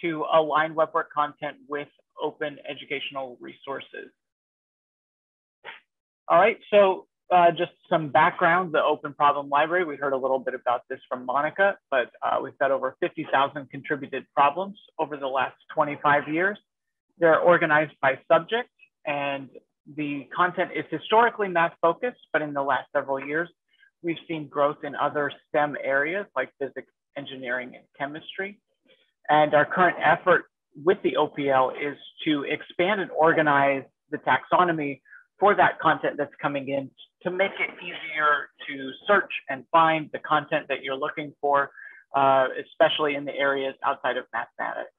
to align WebWork content with open educational resources. All right, so uh, just some background, the Open Problem Library, we heard a little bit about this from Monica, but uh, we've got over 50,000 contributed problems over the last 25 years. They're organized by subject and the content is historically math focused, but in the last several years, we've seen growth in other STEM areas like physics, engineering, and chemistry. And our current effort with the OPL is to expand and organize the taxonomy for that content that's coming in to make it easier to search and find the content that you're looking for, uh, especially in the areas outside of mathematics.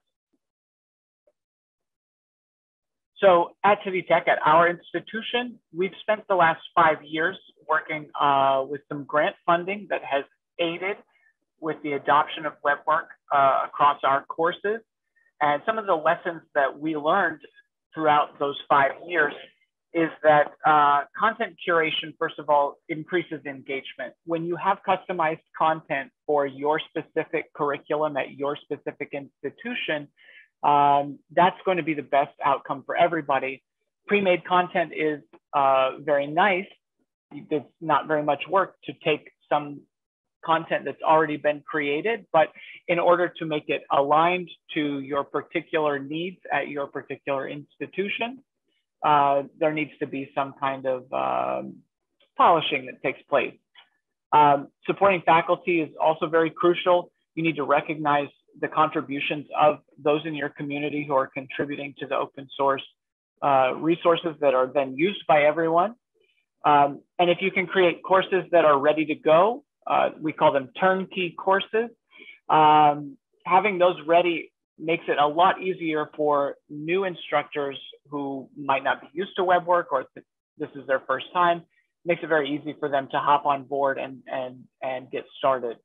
So at City Tech, at our institution, we've spent the last five years working uh, with some grant funding that has aided with the adoption of WebWork uh, across our courses. And some of the lessons that we learned throughout those five years is that uh, content curation, first of all, increases engagement. When you have customized content for your specific curriculum at your specific institution, um, that's going to be the best outcome for everybody. Pre-made content is uh, very nice. It's not very much work to take some content that's already been created, but in order to make it aligned to your particular needs at your particular institution, uh, there needs to be some kind of um, polishing that takes place. Um, supporting faculty is also very crucial. You need to recognize the contributions of those in your community who are contributing to the open source uh, resources that are then used by everyone. Um, and if you can create courses that are ready to go, uh, we call them turnkey courses. Um, having those ready makes it a lot easier for new instructors who might not be used to WebWork or th this is their first time. Makes it very easy for them to hop on board and, and, and get started.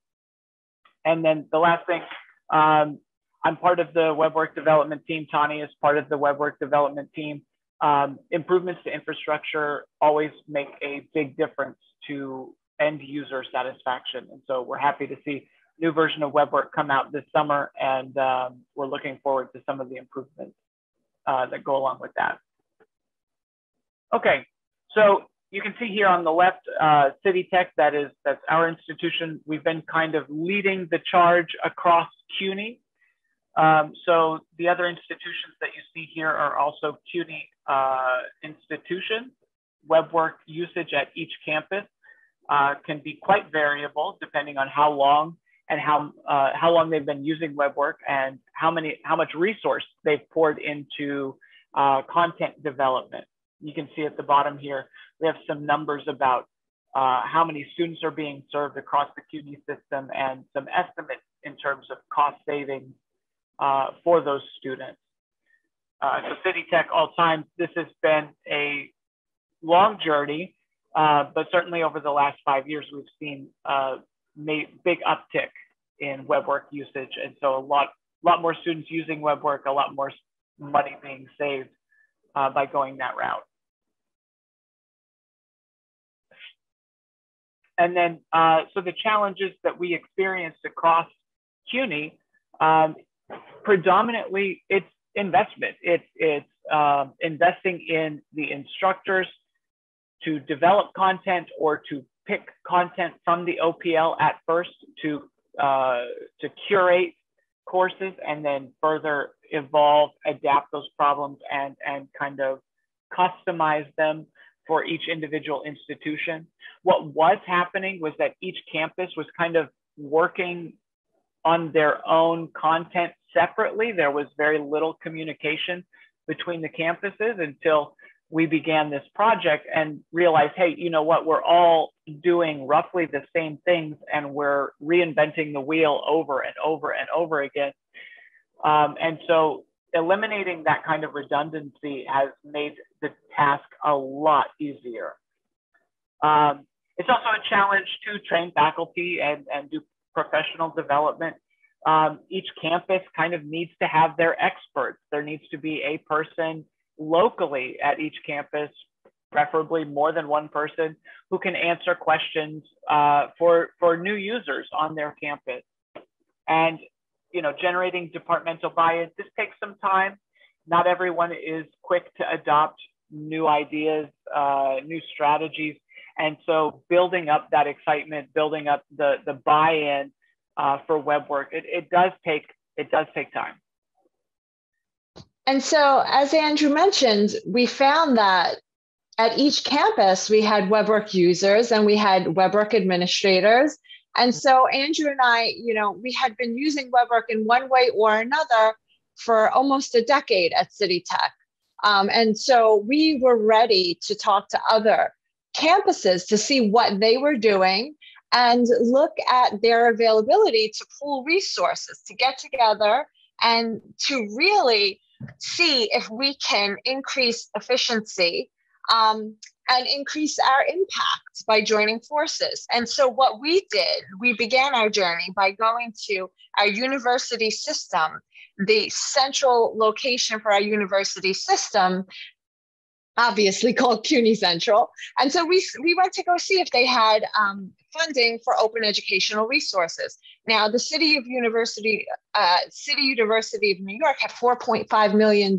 And then the last thing, um, I'm part of the WebWork development team. Tani is part of the WebWork development team. Um, improvements to infrastructure always make a big difference to end user satisfaction. And so we're happy to see new version of WebWork come out this summer, and um, we're looking forward to some of the improvements uh, that go along with that. Okay, so you can see here on the left, uh, City Tech, that is, that's our institution. We've been kind of leading the charge across CUNY. Um, so the other institutions that you see here are also CUNY uh, institutions. WebWork usage at each campus uh, can be quite variable depending on how long and how uh, how long they've been using WebWork and how many how much resource they've poured into uh, content development. You can see at the bottom here we have some numbers about uh, how many students are being served across the CUNY system and some estimates in terms of cost savings uh, for those students. Uh, so City Tech all time, this has been a long journey, uh, but certainly over the last five years, we've seen a big uptick in WebWork usage. And so a lot, lot more students using WebWork, a lot more money being saved uh, by going that route. And then, uh, so the challenges that we experienced across CUNY, um, predominantly it's investment. It's, it's uh, investing in the instructors to develop content or to pick content from the OPL at first to, uh, to curate courses and then further evolve, adapt those problems and, and kind of customize them for each individual institution. What was happening was that each campus was kind of working on their own content separately. There was very little communication between the campuses until we began this project and realized, hey, you know what, we're all doing roughly the same things and we're reinventing the wheel over and over and over again. Um, and so eliminating that kind of redundancy has made the task a lot easier. Um, it's also a challenge to train faculty and, and do professional development. Um, each campus kind of needs to have their experts. There needs to be a person locally at each campus, preferably more than one person, who can answer questions uh, for, for new users on their campus. And you know, generating departmental buy-in, this takes some time. Not everyone is quick to adopt new ideas, uh, new strategies. And so building up that excitement, building up the, the buy-in uh, for WebWork, it, it does take, it does take time. And so, as Andrew mentioned, we found that at each campus, we had WebWork users and we had WebWork administrators. And so Andrew and I, you know, we had been using WebWork in one way or another for almost a decade at City Tech. Um, and so we were ready to talk to other campuses to see what they were doing and look at their availability to pool resources, to get together and to really see if we can increase efficiency um, and increase our impact by joining forces. And so, what we did, we began our journey by going to our university system, the central location for our university system. Obviously called CUNY Central. And so we, we went to go see if they had um, funding for open educational resources. Now, the City of University, uh, City University of New York had $4.5 million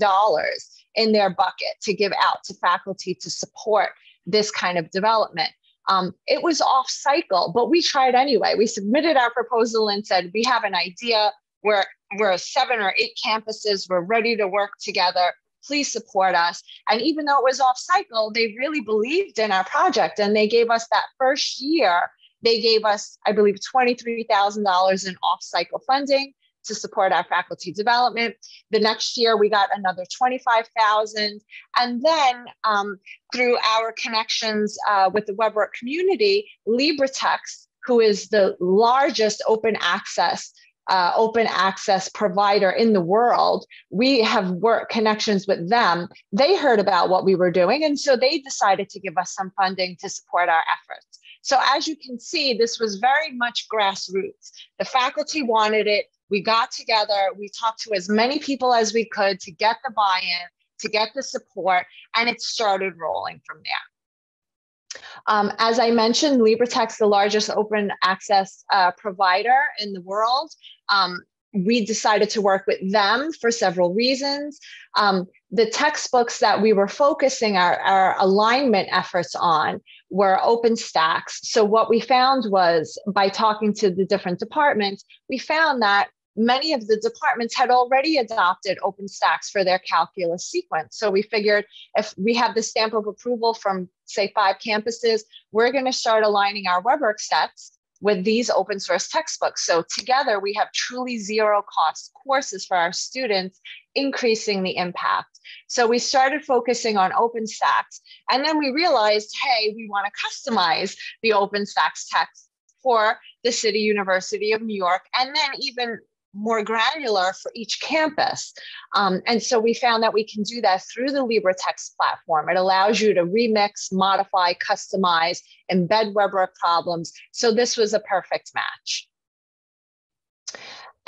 in their bucket to give out to faculty to support this kind of development. Um, it was off cycle, but we tried anyway. We submitted our proposal and said, we have an idea. We're, we're seven or eight campuses. We're ready to work together. Please support us. And even though it was off cycle, they really believed in our project and they gave us that first year. They gave us, I believe, $23,000 in off cycle funding to support our faculty development. The next year, we got another 25,000. And then um, through our connections uh, with the WebWork community, LibreText, who is the largest open access uh, open access provider in the world. We have work connections with them. They heard about what we were doing, and so they decided to give us some funding to support our efforts. So as you can see, this was very much grassroots. The faculty wanted it. We got together, we talked to as many people as we could to get the buy in, to get the support, and it started rolling from there. Um, as I mentioned, LibreText, the largest open access uh, provider in the world, um, we decided to work with them for several reasons. Um, the textbooks that we were focusing our, our alignment efforts on were OpenStax. So, what we found was by talking to the different departments, we found that many of the departments had already adopted OpenStax for their calculus sequence. So we figured if we have the stamp of approval from, say, five campuses, we're going to start aligning our WebWork sets with these open source textbooks. So together we have truly zero cost courses for our students, increasing the impact. So we started focusing on OpenStax, and then we realized, hey, we want to customize the OpenStax text for the City University of New York, and then even more granular for each campus. Um, and so we found that we can do that through the LibreText platform. It allows you to remix, modify, customize, embed WebWork problems. So this was a perfect match.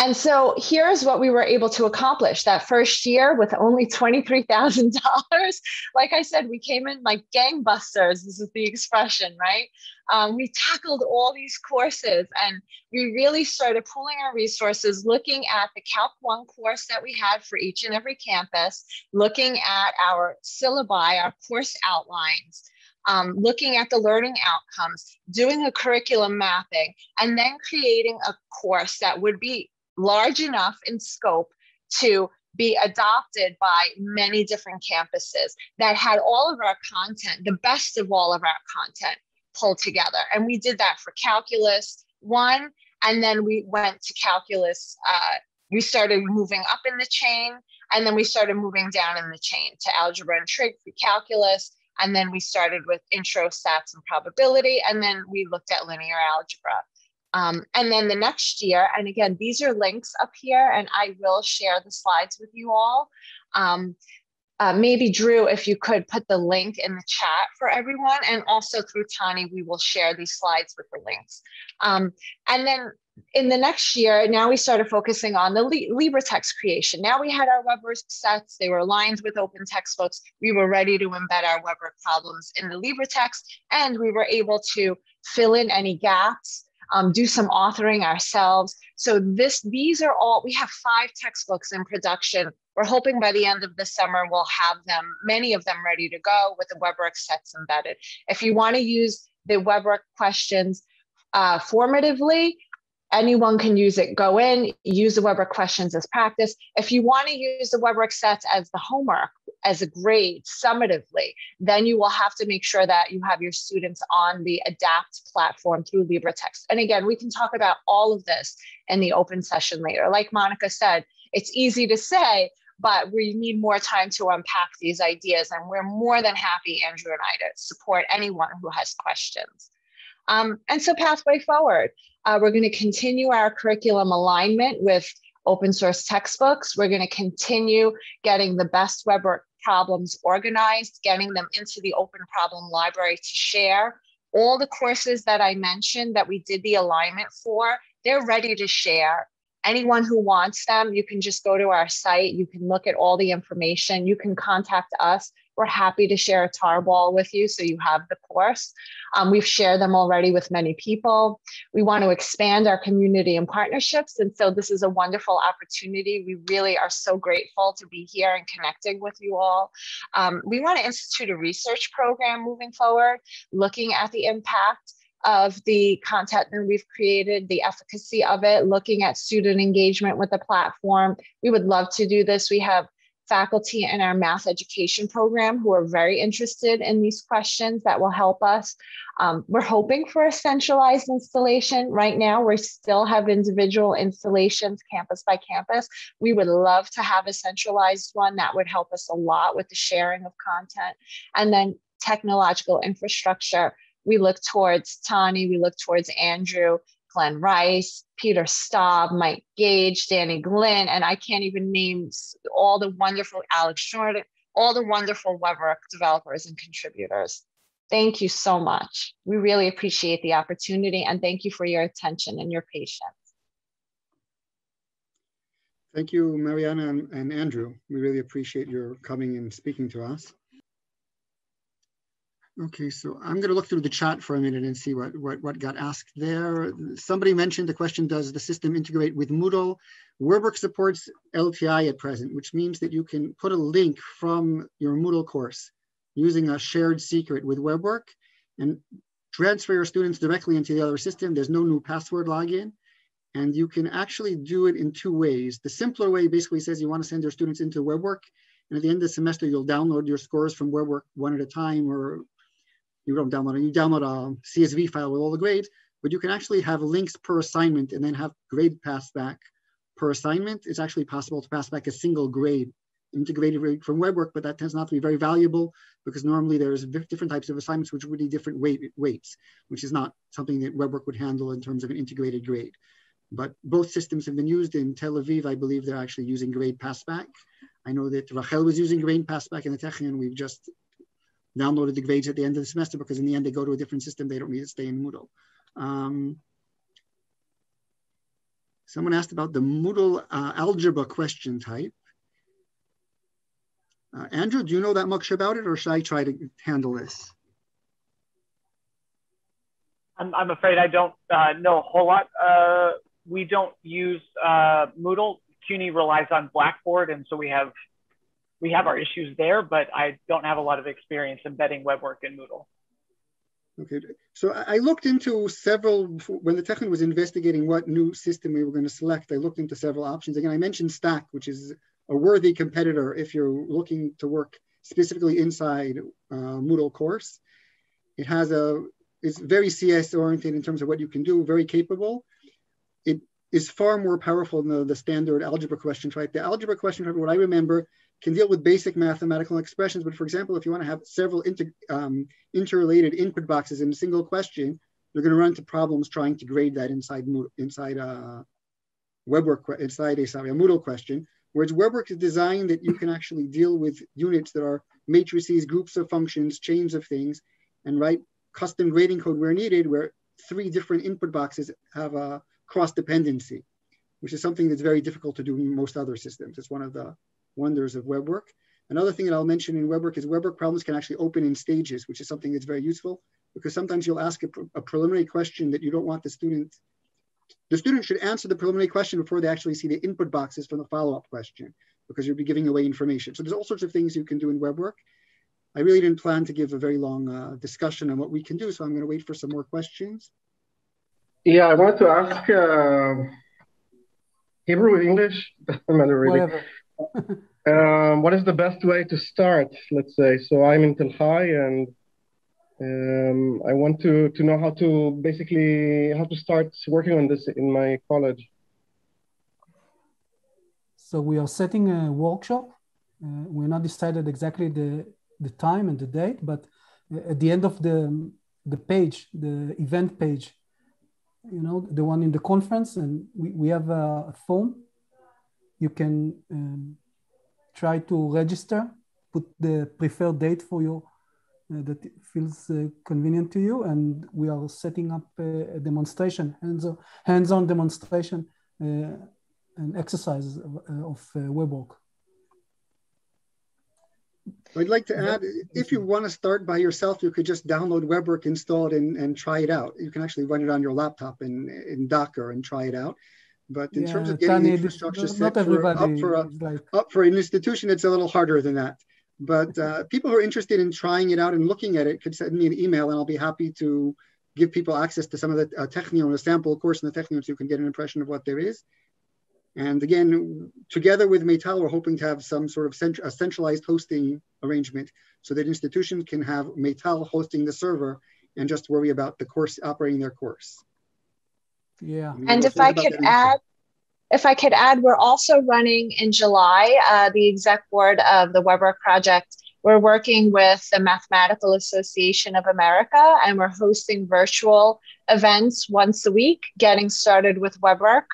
And so here's what we were able to accomplish that first year with only $23,000. like I said, we came in like gangbusters. This is the expression, right? Um, we tackled all these courses and we really started pooling our resources, looking at the Calc 1 course that we had for each and every campus, looking at our syllabi, our course outlines, um, looking at the learning outcomes, doing a curriculum mapping, and then creating a course that would be large enough in scope to be adopted by many different campuses that had all of our content, the best of all of our content pulled together. And we did that for calculus one, and then we went to calculus. Uh, we started moving up in the chain, and then we started moving down in the chain to algebra and trig for calculus. And then we started with intro stats and probability, and then we looked at linear algebra. Um, and then the next year, and again, these are links up here, and I will share the slides with you all. Um, uh, maybe Drew, if you could put the link in the chat for everyone, and also through Tani, we will share these slides with the links. Um, and then in the next year, now we started focusing on the LibreText creation. Now we had our WebWork sets, they were aligned with open textbooks. We were ready to embed our WebWork problems in the LibreText, and we were able to fill in any gaps um, do some authoring ourselves. So this, these are all, we have five textbooks in production. We're hoping by the end of the summer, we'll have them, many of them ready to go with the WebWork sets embedded. If you wanna use the WebWork questions uh, formatively, anyone can use it. Go in, use the WebWork questions as practice. If you want to use the WebWork sets as the homework, as a grade summatively, then you will have to make sure that you have your students on the ADAPT platform through LibreText. And again, we can talk about all of this in the open session later. Like Monica said, it's easy to say, but we need more time to unpack these ideas. And we're more than happy, Andrew and I, to support anyone who has questions. Um, and so pathway forward, uh, we're gonna continue our curriculum alignment with open source textbooks. We're gonna continue getting the best web problems organized, getting them into the open problem library to share. All the courses that I mentioned that we did the alignment for, they're ready to share anyone who wants them, you can just go to our site. You can look at all the information. You can contact us. We're happy to share a tarball with you so you have the course. Um, we've shared them already with many people. We want to expand our community and partnerships. And so this is a wonderful opportunity. We really are so grateful to be here and connecting with you all. Um, we want to institute a research program moving forward, looking at the impact of the content that we've created, the efficacy of it, looking at student engagement with the platform. We would love to do this. We have faculty in our math education program who are very interested in these questions that will help us. Um, we're hoping for a centralized installation. Right now, we still have individual installations campus by campus. We would love to have a centralized one that would help us a lot with the sharing of content. And then technological infrastructure we look towards Tani, we look towards Andrew, Glenn Rice, Peter Staab, Mike Gage, Danny Glin, and I can't even name all the wonderful Alex Jordan, all the wonderful WebWork developers and contributors. Thank you so much. We really appreciate the opportunity and thank you for your attention and your patience. Thank you, Mariana and, and Andrew. We really appreciate your coming and speaking to us. Okay, so I'm going to look through the chat for a minute and see what, what, what got asked there. Somebody mentioned the question, does the system integrate with Moodle? WebWork supports LTI at present, which means that you can put a link from your Moodle course using a shared secret with WebWork and transfer your students directly into the other system. There's no new password login. And you can actually do it in two ways. The simpler way basically says you want to send your students into WebWork and at the end of the semester, you'll download your scores from WebWork one at a time or you don't download it. You download um, a CSV file with all the grades, but you can actually have links per assignment and then have grade pass back per assignment. It's actually possible to pass back a single grade integrated from WebWork, but that tends not to be very valuable because normally there's different types of assignments which would be different weight, weights, which is not something that WebWork would handle in terms of an integrated grade. But both systems have been used in Tel Aviv. I believe they're actually using grade passback. I know that Rachel was using grade passback in the Technion. We've just downloaded the grades at the end of the semester because in the end they go to a different system. They don't need to stay in Moodle. Um, someone asked about the Moodle uh, algebra question type. Uh, Andrew, do you know that much about it or should I try to handle this? I'm, I'm afraid I don't uh, know a whole lot. Uh, we don't use uh, Moodle. CUNY relies on Blackboard, and so we have we have our issues there, but I don't have a lot of experience embedding WebWork in Moodle. Okay, so I looked into several, when the Technion was investigating what new system we were going to select, I looked into several options. Again, I mentioned Stack, which is a worthy competitor if you're looking to work specifically inside uh, Moodle course. It has a, it's very CS oriented in terms of what you can do, very capable. It is far more powerful than the, the standard algebra question type. The algebra question type, what I remember, can deal with basic mathematical expressions. But for example, if you want to have several inter, um, interrelated input boxes in a single question, you're going to run into problems trying to grade that inside inside uh, WebWork inside a sorry a Moodle question. Whereas WebWork is designed that you can actually deal with units that are matrices, groups of functions, chains of things, and write custom grading code where needed, where three different input boxes have a cross dependency, which is something that's very difficult to do in most other systems. It's one of the wonders of WebWork. Another thing that I'll mention in WebWork is WebWork problems can actually open in stages, which is something that's very useful because sometimes you'll ask a, a preliminary question that you don't want the student, the student should answer the preliminary question before they actually see the input boxes from the follow-up question because you'll be giving away information. So there's all sorts of things you can do in WebWork. I really didn't plan to give a very long uh, discussion on what we can do, so I'm gonna wait for some more questions. Yeah, I wanted to ask uh, Hebrew, English, doesn't matter really. Um, what is the best way to start? Let's say so. I'm in Tel and um, I want to to know how to basically how to start working on this in my college. So we are setting a workshop. Uh, we're not decided exactly the the time and the date, but at the end of the the page, the event page, you know, the one in the conference, and we, we have a, a form. You can um, try to register, put the preferred date for you uh, that feels uh, convenient to you, and we are setting up a, a demonstration, hands-on, hands-on demonstration uh, and exercises of, uh, of uh, WebWork. I'd like to add, if you want to start by yourself, you could just download WebWork, install it, and, and try it out. You can actually run it on your laptop in, in Docker and try it out. But in yeah, terms of getting the infrastructure set for, up, for a, like... up for an institution, it's a little harder than that. But uh, people who are interested in trying it out and looking at it could send me an email, and I'll be happy to give people access to some of the uh, Technion, a sample course in the Technion, so you can get an impression of what there is. And again, together with Meital, we're hoping to have some sort of cent a centralized hosting arrangement so that institutions can have Meital hosting the server and just worry about the course operating their course. Yeah. And if I could add, if I could add, we're also running in July, uh, the exec board of the WebWork project. We're working with the Mathematical Association of America, and we're hosting virtual events once a week, getting started with WebWork.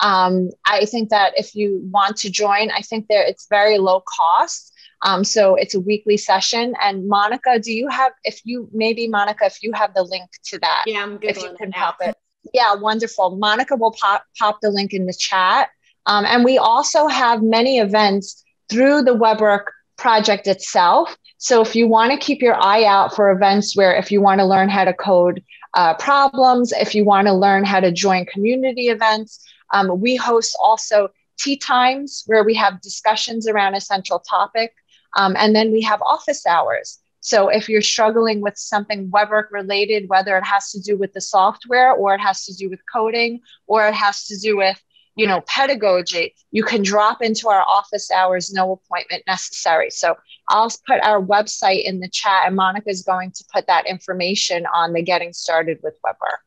Um, I think that if you want to join, I think there it's very low cost. Um, so it's a weekly session. And Monica, do you have, if you, maybe Monica, if you have the link to that, yeah, I'm good. If you can help it. Yeah, wonderful. Monica will pop, pop the link in the chat. Um, and we also have many events through the WebWork project itself. So if you want to keep your eye out for events where if you want to learn how to code uh, problems, if you want to learn how to join community events, um, we host also tea times where we have discussions around a central topic. Um, and then we have office hours. So if you're struggling with something WebWork related, whether it has to do with the software or it has to do with coding or it has to do with you know pedagogy you can drop into our office hours no appointment necessary so i'll put our website in the chat and monica is going to put that information on the getting started with WebWork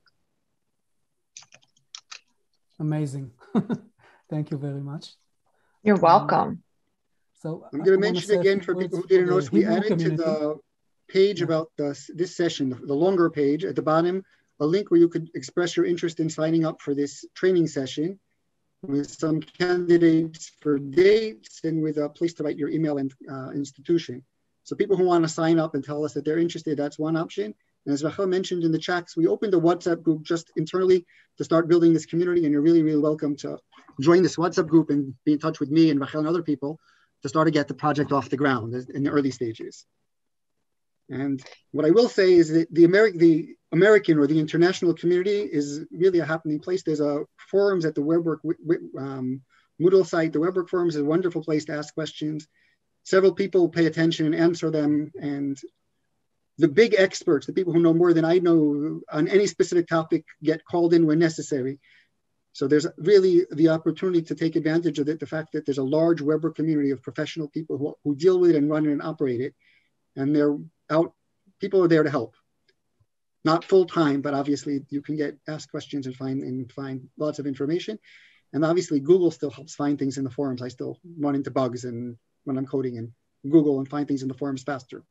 Amazing. Thank you very much. You're um, welcome. Um, so I'm going to mention again for people who didn't know, we added community. to the page about this, this session, the longer page at the bottom, a link where you could express your interest in signing up for this training session with some candidates for dates and with a place to write your email and uh, institution. So people who want to sign up and tell us that they're interested, that's one option. And as Rachel mentioned in the chats, we opened a WhatsApp group just internally to start building this community. And you're really, really welcome to join this WhatsApp group and be in touch with me and Rachel and other people to start to get the project off the ground in the early stages. And what I will say is that the, Ameri- the American or the international community is really a happening place. There's a forums at the WebWork um, Moodle site. The WebWork forums is a wonderful place to ask questions. Several people pay attention and answer them. And the big experts, the people who know more than I know on any specific topic, get called in when necessary. So there's really the opportunity to take advantage of it, the fact that there's a large WebWork community of professional people who, who deal with it and run it and operate it. And they're out, people are there to help. Not full time, but obviously you can get ask questions and find and find lots of information. And obviously Google still helps find things in the forums. I still run into bugs and when I'm coding and Google and find things in the forums faster.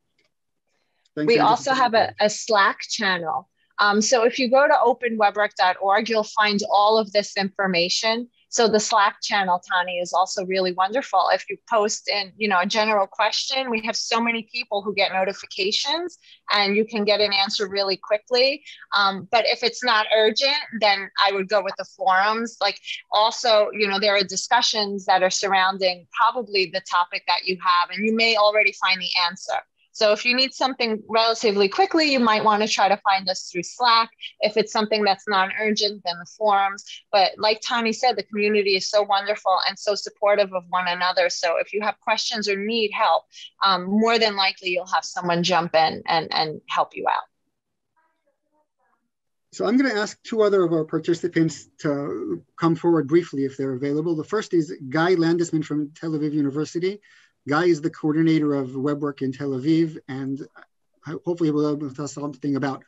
Thanks, we also have a, a Slack channel. Um, so if you go to openwebwork.org, you'll find all of this information. So the Slack channel, Tani, is also really wonderful. If you post in, you know, a general question, we have so many people who get notifications and you can get an answer really quickly. Um, but if it's not urgent, then I would go with the forums. Like also, you know, there are discussions that are surrounding probably the topic that you have, and you may already find the answer. So if you need something relatively quickly, you might want to try to find us through Slack. If it's something that's non-urgent, then the forums. But like Tani said, the community is so wonderful and so supportive of one another. So if you have questions or need help, um, more than likely you'll have someone jump in and, and help you out. So I'm going to ask two other of our participants to come forward briefly if they're available. The first is Guy Landesman from Tel Aviv University, Guy is the coordinator of WebWork in Tel Aviv, and hopefully we'll be able to tell us something about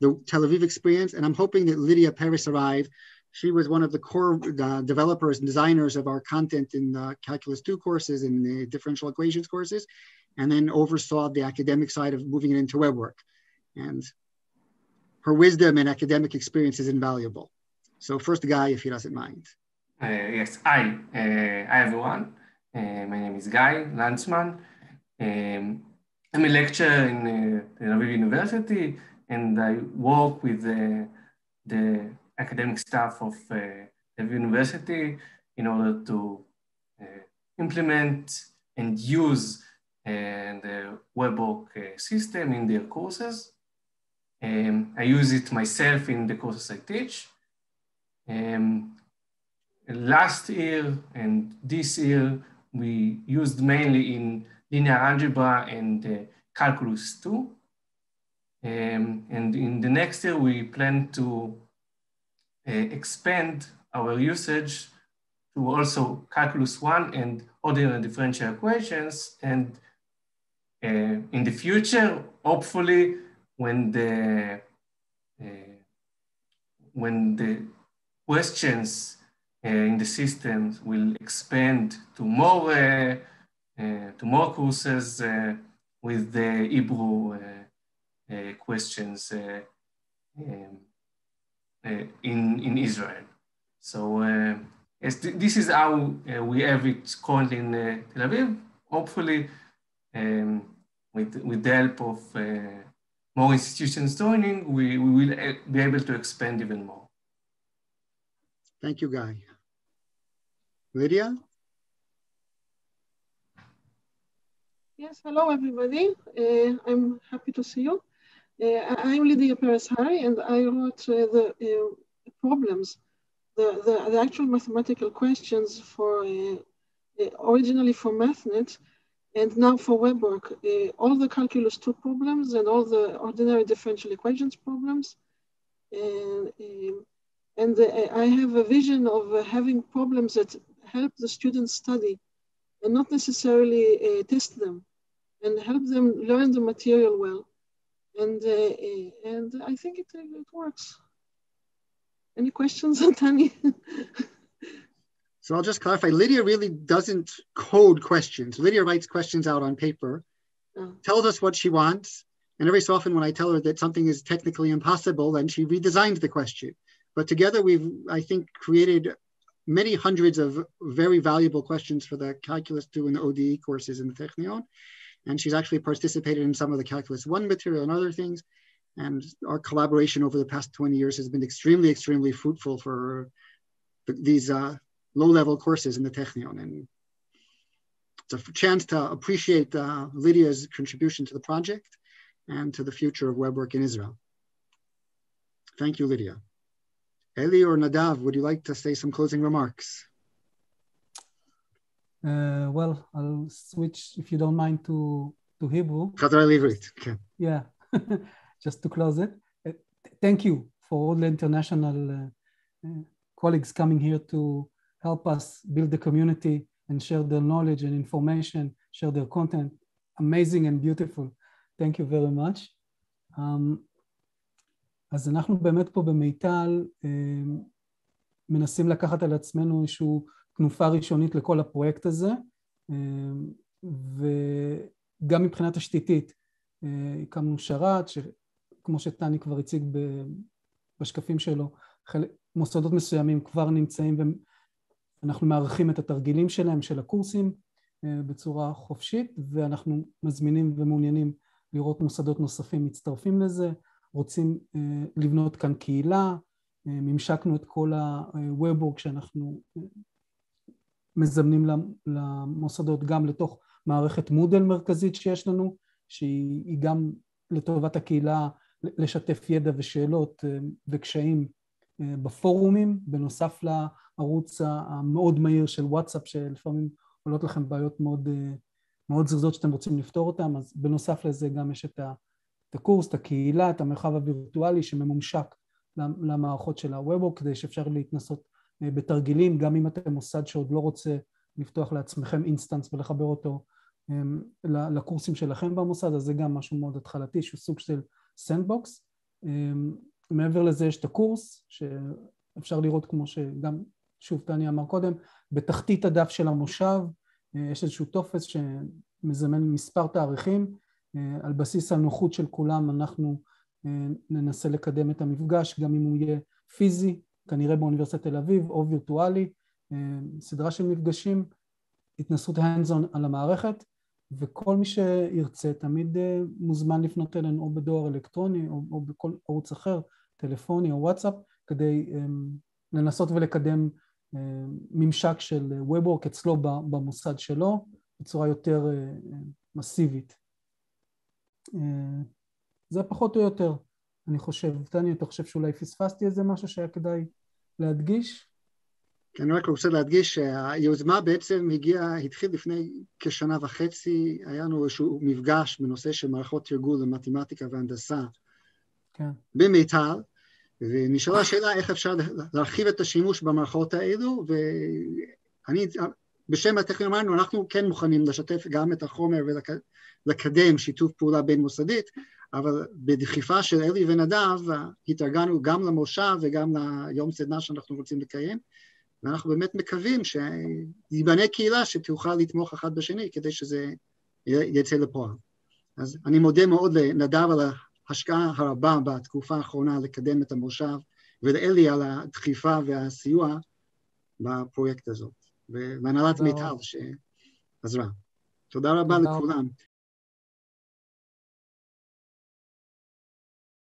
the Tel Aviv experience. And I'm hoping that Lydia Paris arrived. She was one of the core uh, developers and designers of our content in the Calculus 2 courses and the differential equations courses, and then oversaw the academic side of moving it into WebWork. And her wisdom and academic experience is invaluable. So first Guy, if he doesn't mind. Uh, yes, hi, uh, hi everyone. Uh, my name is Guy Lanzman. Um, I'm a lecturer in uh, Tel Aviv University and I work with uh, the academic staff of uh, Tel Aviv University in order to uh, implement and use uh, the WebWork uh, system in their courses. Um, I use it myself in the courses I teach. Um, last year and this year, we used mainly in linear algebra and uh, calculus 2. Um, and in the next year, we plan to uh, expand our usage to also calculus 1 and ordinary differential equations. And uh, in the future, hopefully, when the uh, when the questions Uh, in the systems will expand to more uh, uh, to more courses uh, with the Hebrew uh, questions um, in in Israel. So th this is how we have it currently in Tel Aviv. Hopefully, um, with with the help of more institutions joining, we, we will be able to expand even more. Thank you, Guy. Lydia? Yes, hello everybody. Uh, I'm happy to see you. Uh, I'm Lydia Perez Hari and I wrote uh, the uh, problems, the, the, the, actual mathematical questions for uh, uh, originally for MathNet and now for WebWork. all the calculus 2 problems and all the ordinary differential equations problems. And, um, and I have a vision of having problems that help the students study and not necessarily uh, test them and help them learn the material well. And, uh, uh and I think it, it works. Any questions, Tani? so I'll just clarify, Lydia really doesn't code questions. Lydia writes questions out on paper, oh. tells us what she wants, and every so often when I tell her that something is technically impossible, then she redesigns the question. But together we've, I think, created many hundreds of very valuable questions for the Calculus 2 and the ODE courses in the Technion. And she's actually participated in some of the Calculus 1 material and other things. And our collaboration over the past 20 years has been extremely, extremely fruitful for these uh, low-level courses in the Technion. And it's a chance to appreciate uh, Lydia's contribution to the project and to the future of WebWork in Israel. Thank you, Lydia. Eli or Nadav, would you like to say some closing remarks? Uh, well, I'll switch, if you don't mind, to, to Hebrew. Okay. Yeah, just to close it. Uh, thank you for all the international uh, uh, colleagues coming here to help us build the community and share their knowledge and information, share their content. Amazing and beautiful. Thank you very much. Um, אז אנחנו באמת פה במיטל מנסים לקחת על עצמנו איזושהי תנופה ראשונית לכל הפרויקט הזה, וגם מבחינה תשתיתית הקמנו שרת, שכמו שטני כבר הציג בשקפים שלו, מוסדות מסוימים כבר נמצאים ואנחנו מארחים את התרגילים שלהם, של הקורסים, בצורה חופשית, ואנחנו מזמינים ומעוניינים לראות מוסדות נוספים מצטרפים לזה. רוצים אה, לבנות כאן קהילה, אה, ממשקנו את כל ה-Webwork שאנחנו אה, מזמנים למוסדות גם לתוך מערכת מודל מרכזית שיש לנו, שהיא גם לטובת הקהילה לשתף ידע ושאלות וקשיים בפורומים, בנוסף לערוץ המאוד מהיר של וואטסאפ שלפעמים עולות לכם בעיות מאוד, מאוד זריזות שאתם רוצים לפתור אותן, אז בנוסף לזה גם יש את. את הקורס, את הקהילה, את המרחב הווירטואלי שממומשק למערכות של הוובו כדי שאפשר להתנסות בתרגילים, גם אם אתם מוסד שעוד לא רוצה לפתוח לעצמכם אינסטנס ולחבר אותו לקורסים שלכם במוסד, אז זה גם משהו מאוד התחלתי, שהוא סוג של סנדבוקס. מעבר לזה יש את הקורס, שאפשר לראות כמו שגם, שוב, טניה אמר קודם, בתחתית הדף של המושב יש איזשהו טופס שמזמן מספר תאריכים, על בסיס הנוחות של כולם אנחנו ננסה לקדם את המפגש, גם אם הוא יהיה פיזי, כנראה באוניברסיטת תל אביב, או וירטואלי, סדרה של מפגשים, התנסות hands on על המערכת, וכל מי שירצה תמיד מוזמן לפנות אלינו או בדואר אלקטרוני או, או בכל ערוץ אחר, טלפוני או וואטסאפ, כדי לנסות ולקדם ממשק של WebWork אצלו במוסד שלו בצורה יותר מסיבית. זה פחות או יותר, אני חושב. טני, אתה חושב שאולי פספסתי איזה משהו שהיה כדאי להדגיש? כן, אני רק רוצה להדגיש שהיוזמה בעצם הגיעה, התחיל לפני כשנה וחצי, היה לנו איזשהו מפגש בנושא של מערכות תרגול למתמטיקה והנדסה כן. במיטל, ונשאלה השאלה איך אפשר להרחיב את השימוש במערכות האלו, ואני, בשם הטכניון אמרנו, אנחנו כן מוכנים לשתף גם את החומר ולקדם שיתוף פעולה בין מוסדית, אבל בדחיפה של אלי ונדב התארגנו גם למושב וגם ליום סדנה שאנחנו רוצים לקיים, ואנחנו באמת מקווים שיבנה קהילה שתוכל לתמוך אחד בשני כדי שזה יצא לפועל. אז אני מודה מאוד לנדב על ההשקעה הרבה בתקופה האחרונה לקדם את המושב, ולאלי על הדחיפה והסיוע בפרויקט הזאת, והנהלת מיטל שעזרה. תודה רבה לכולם.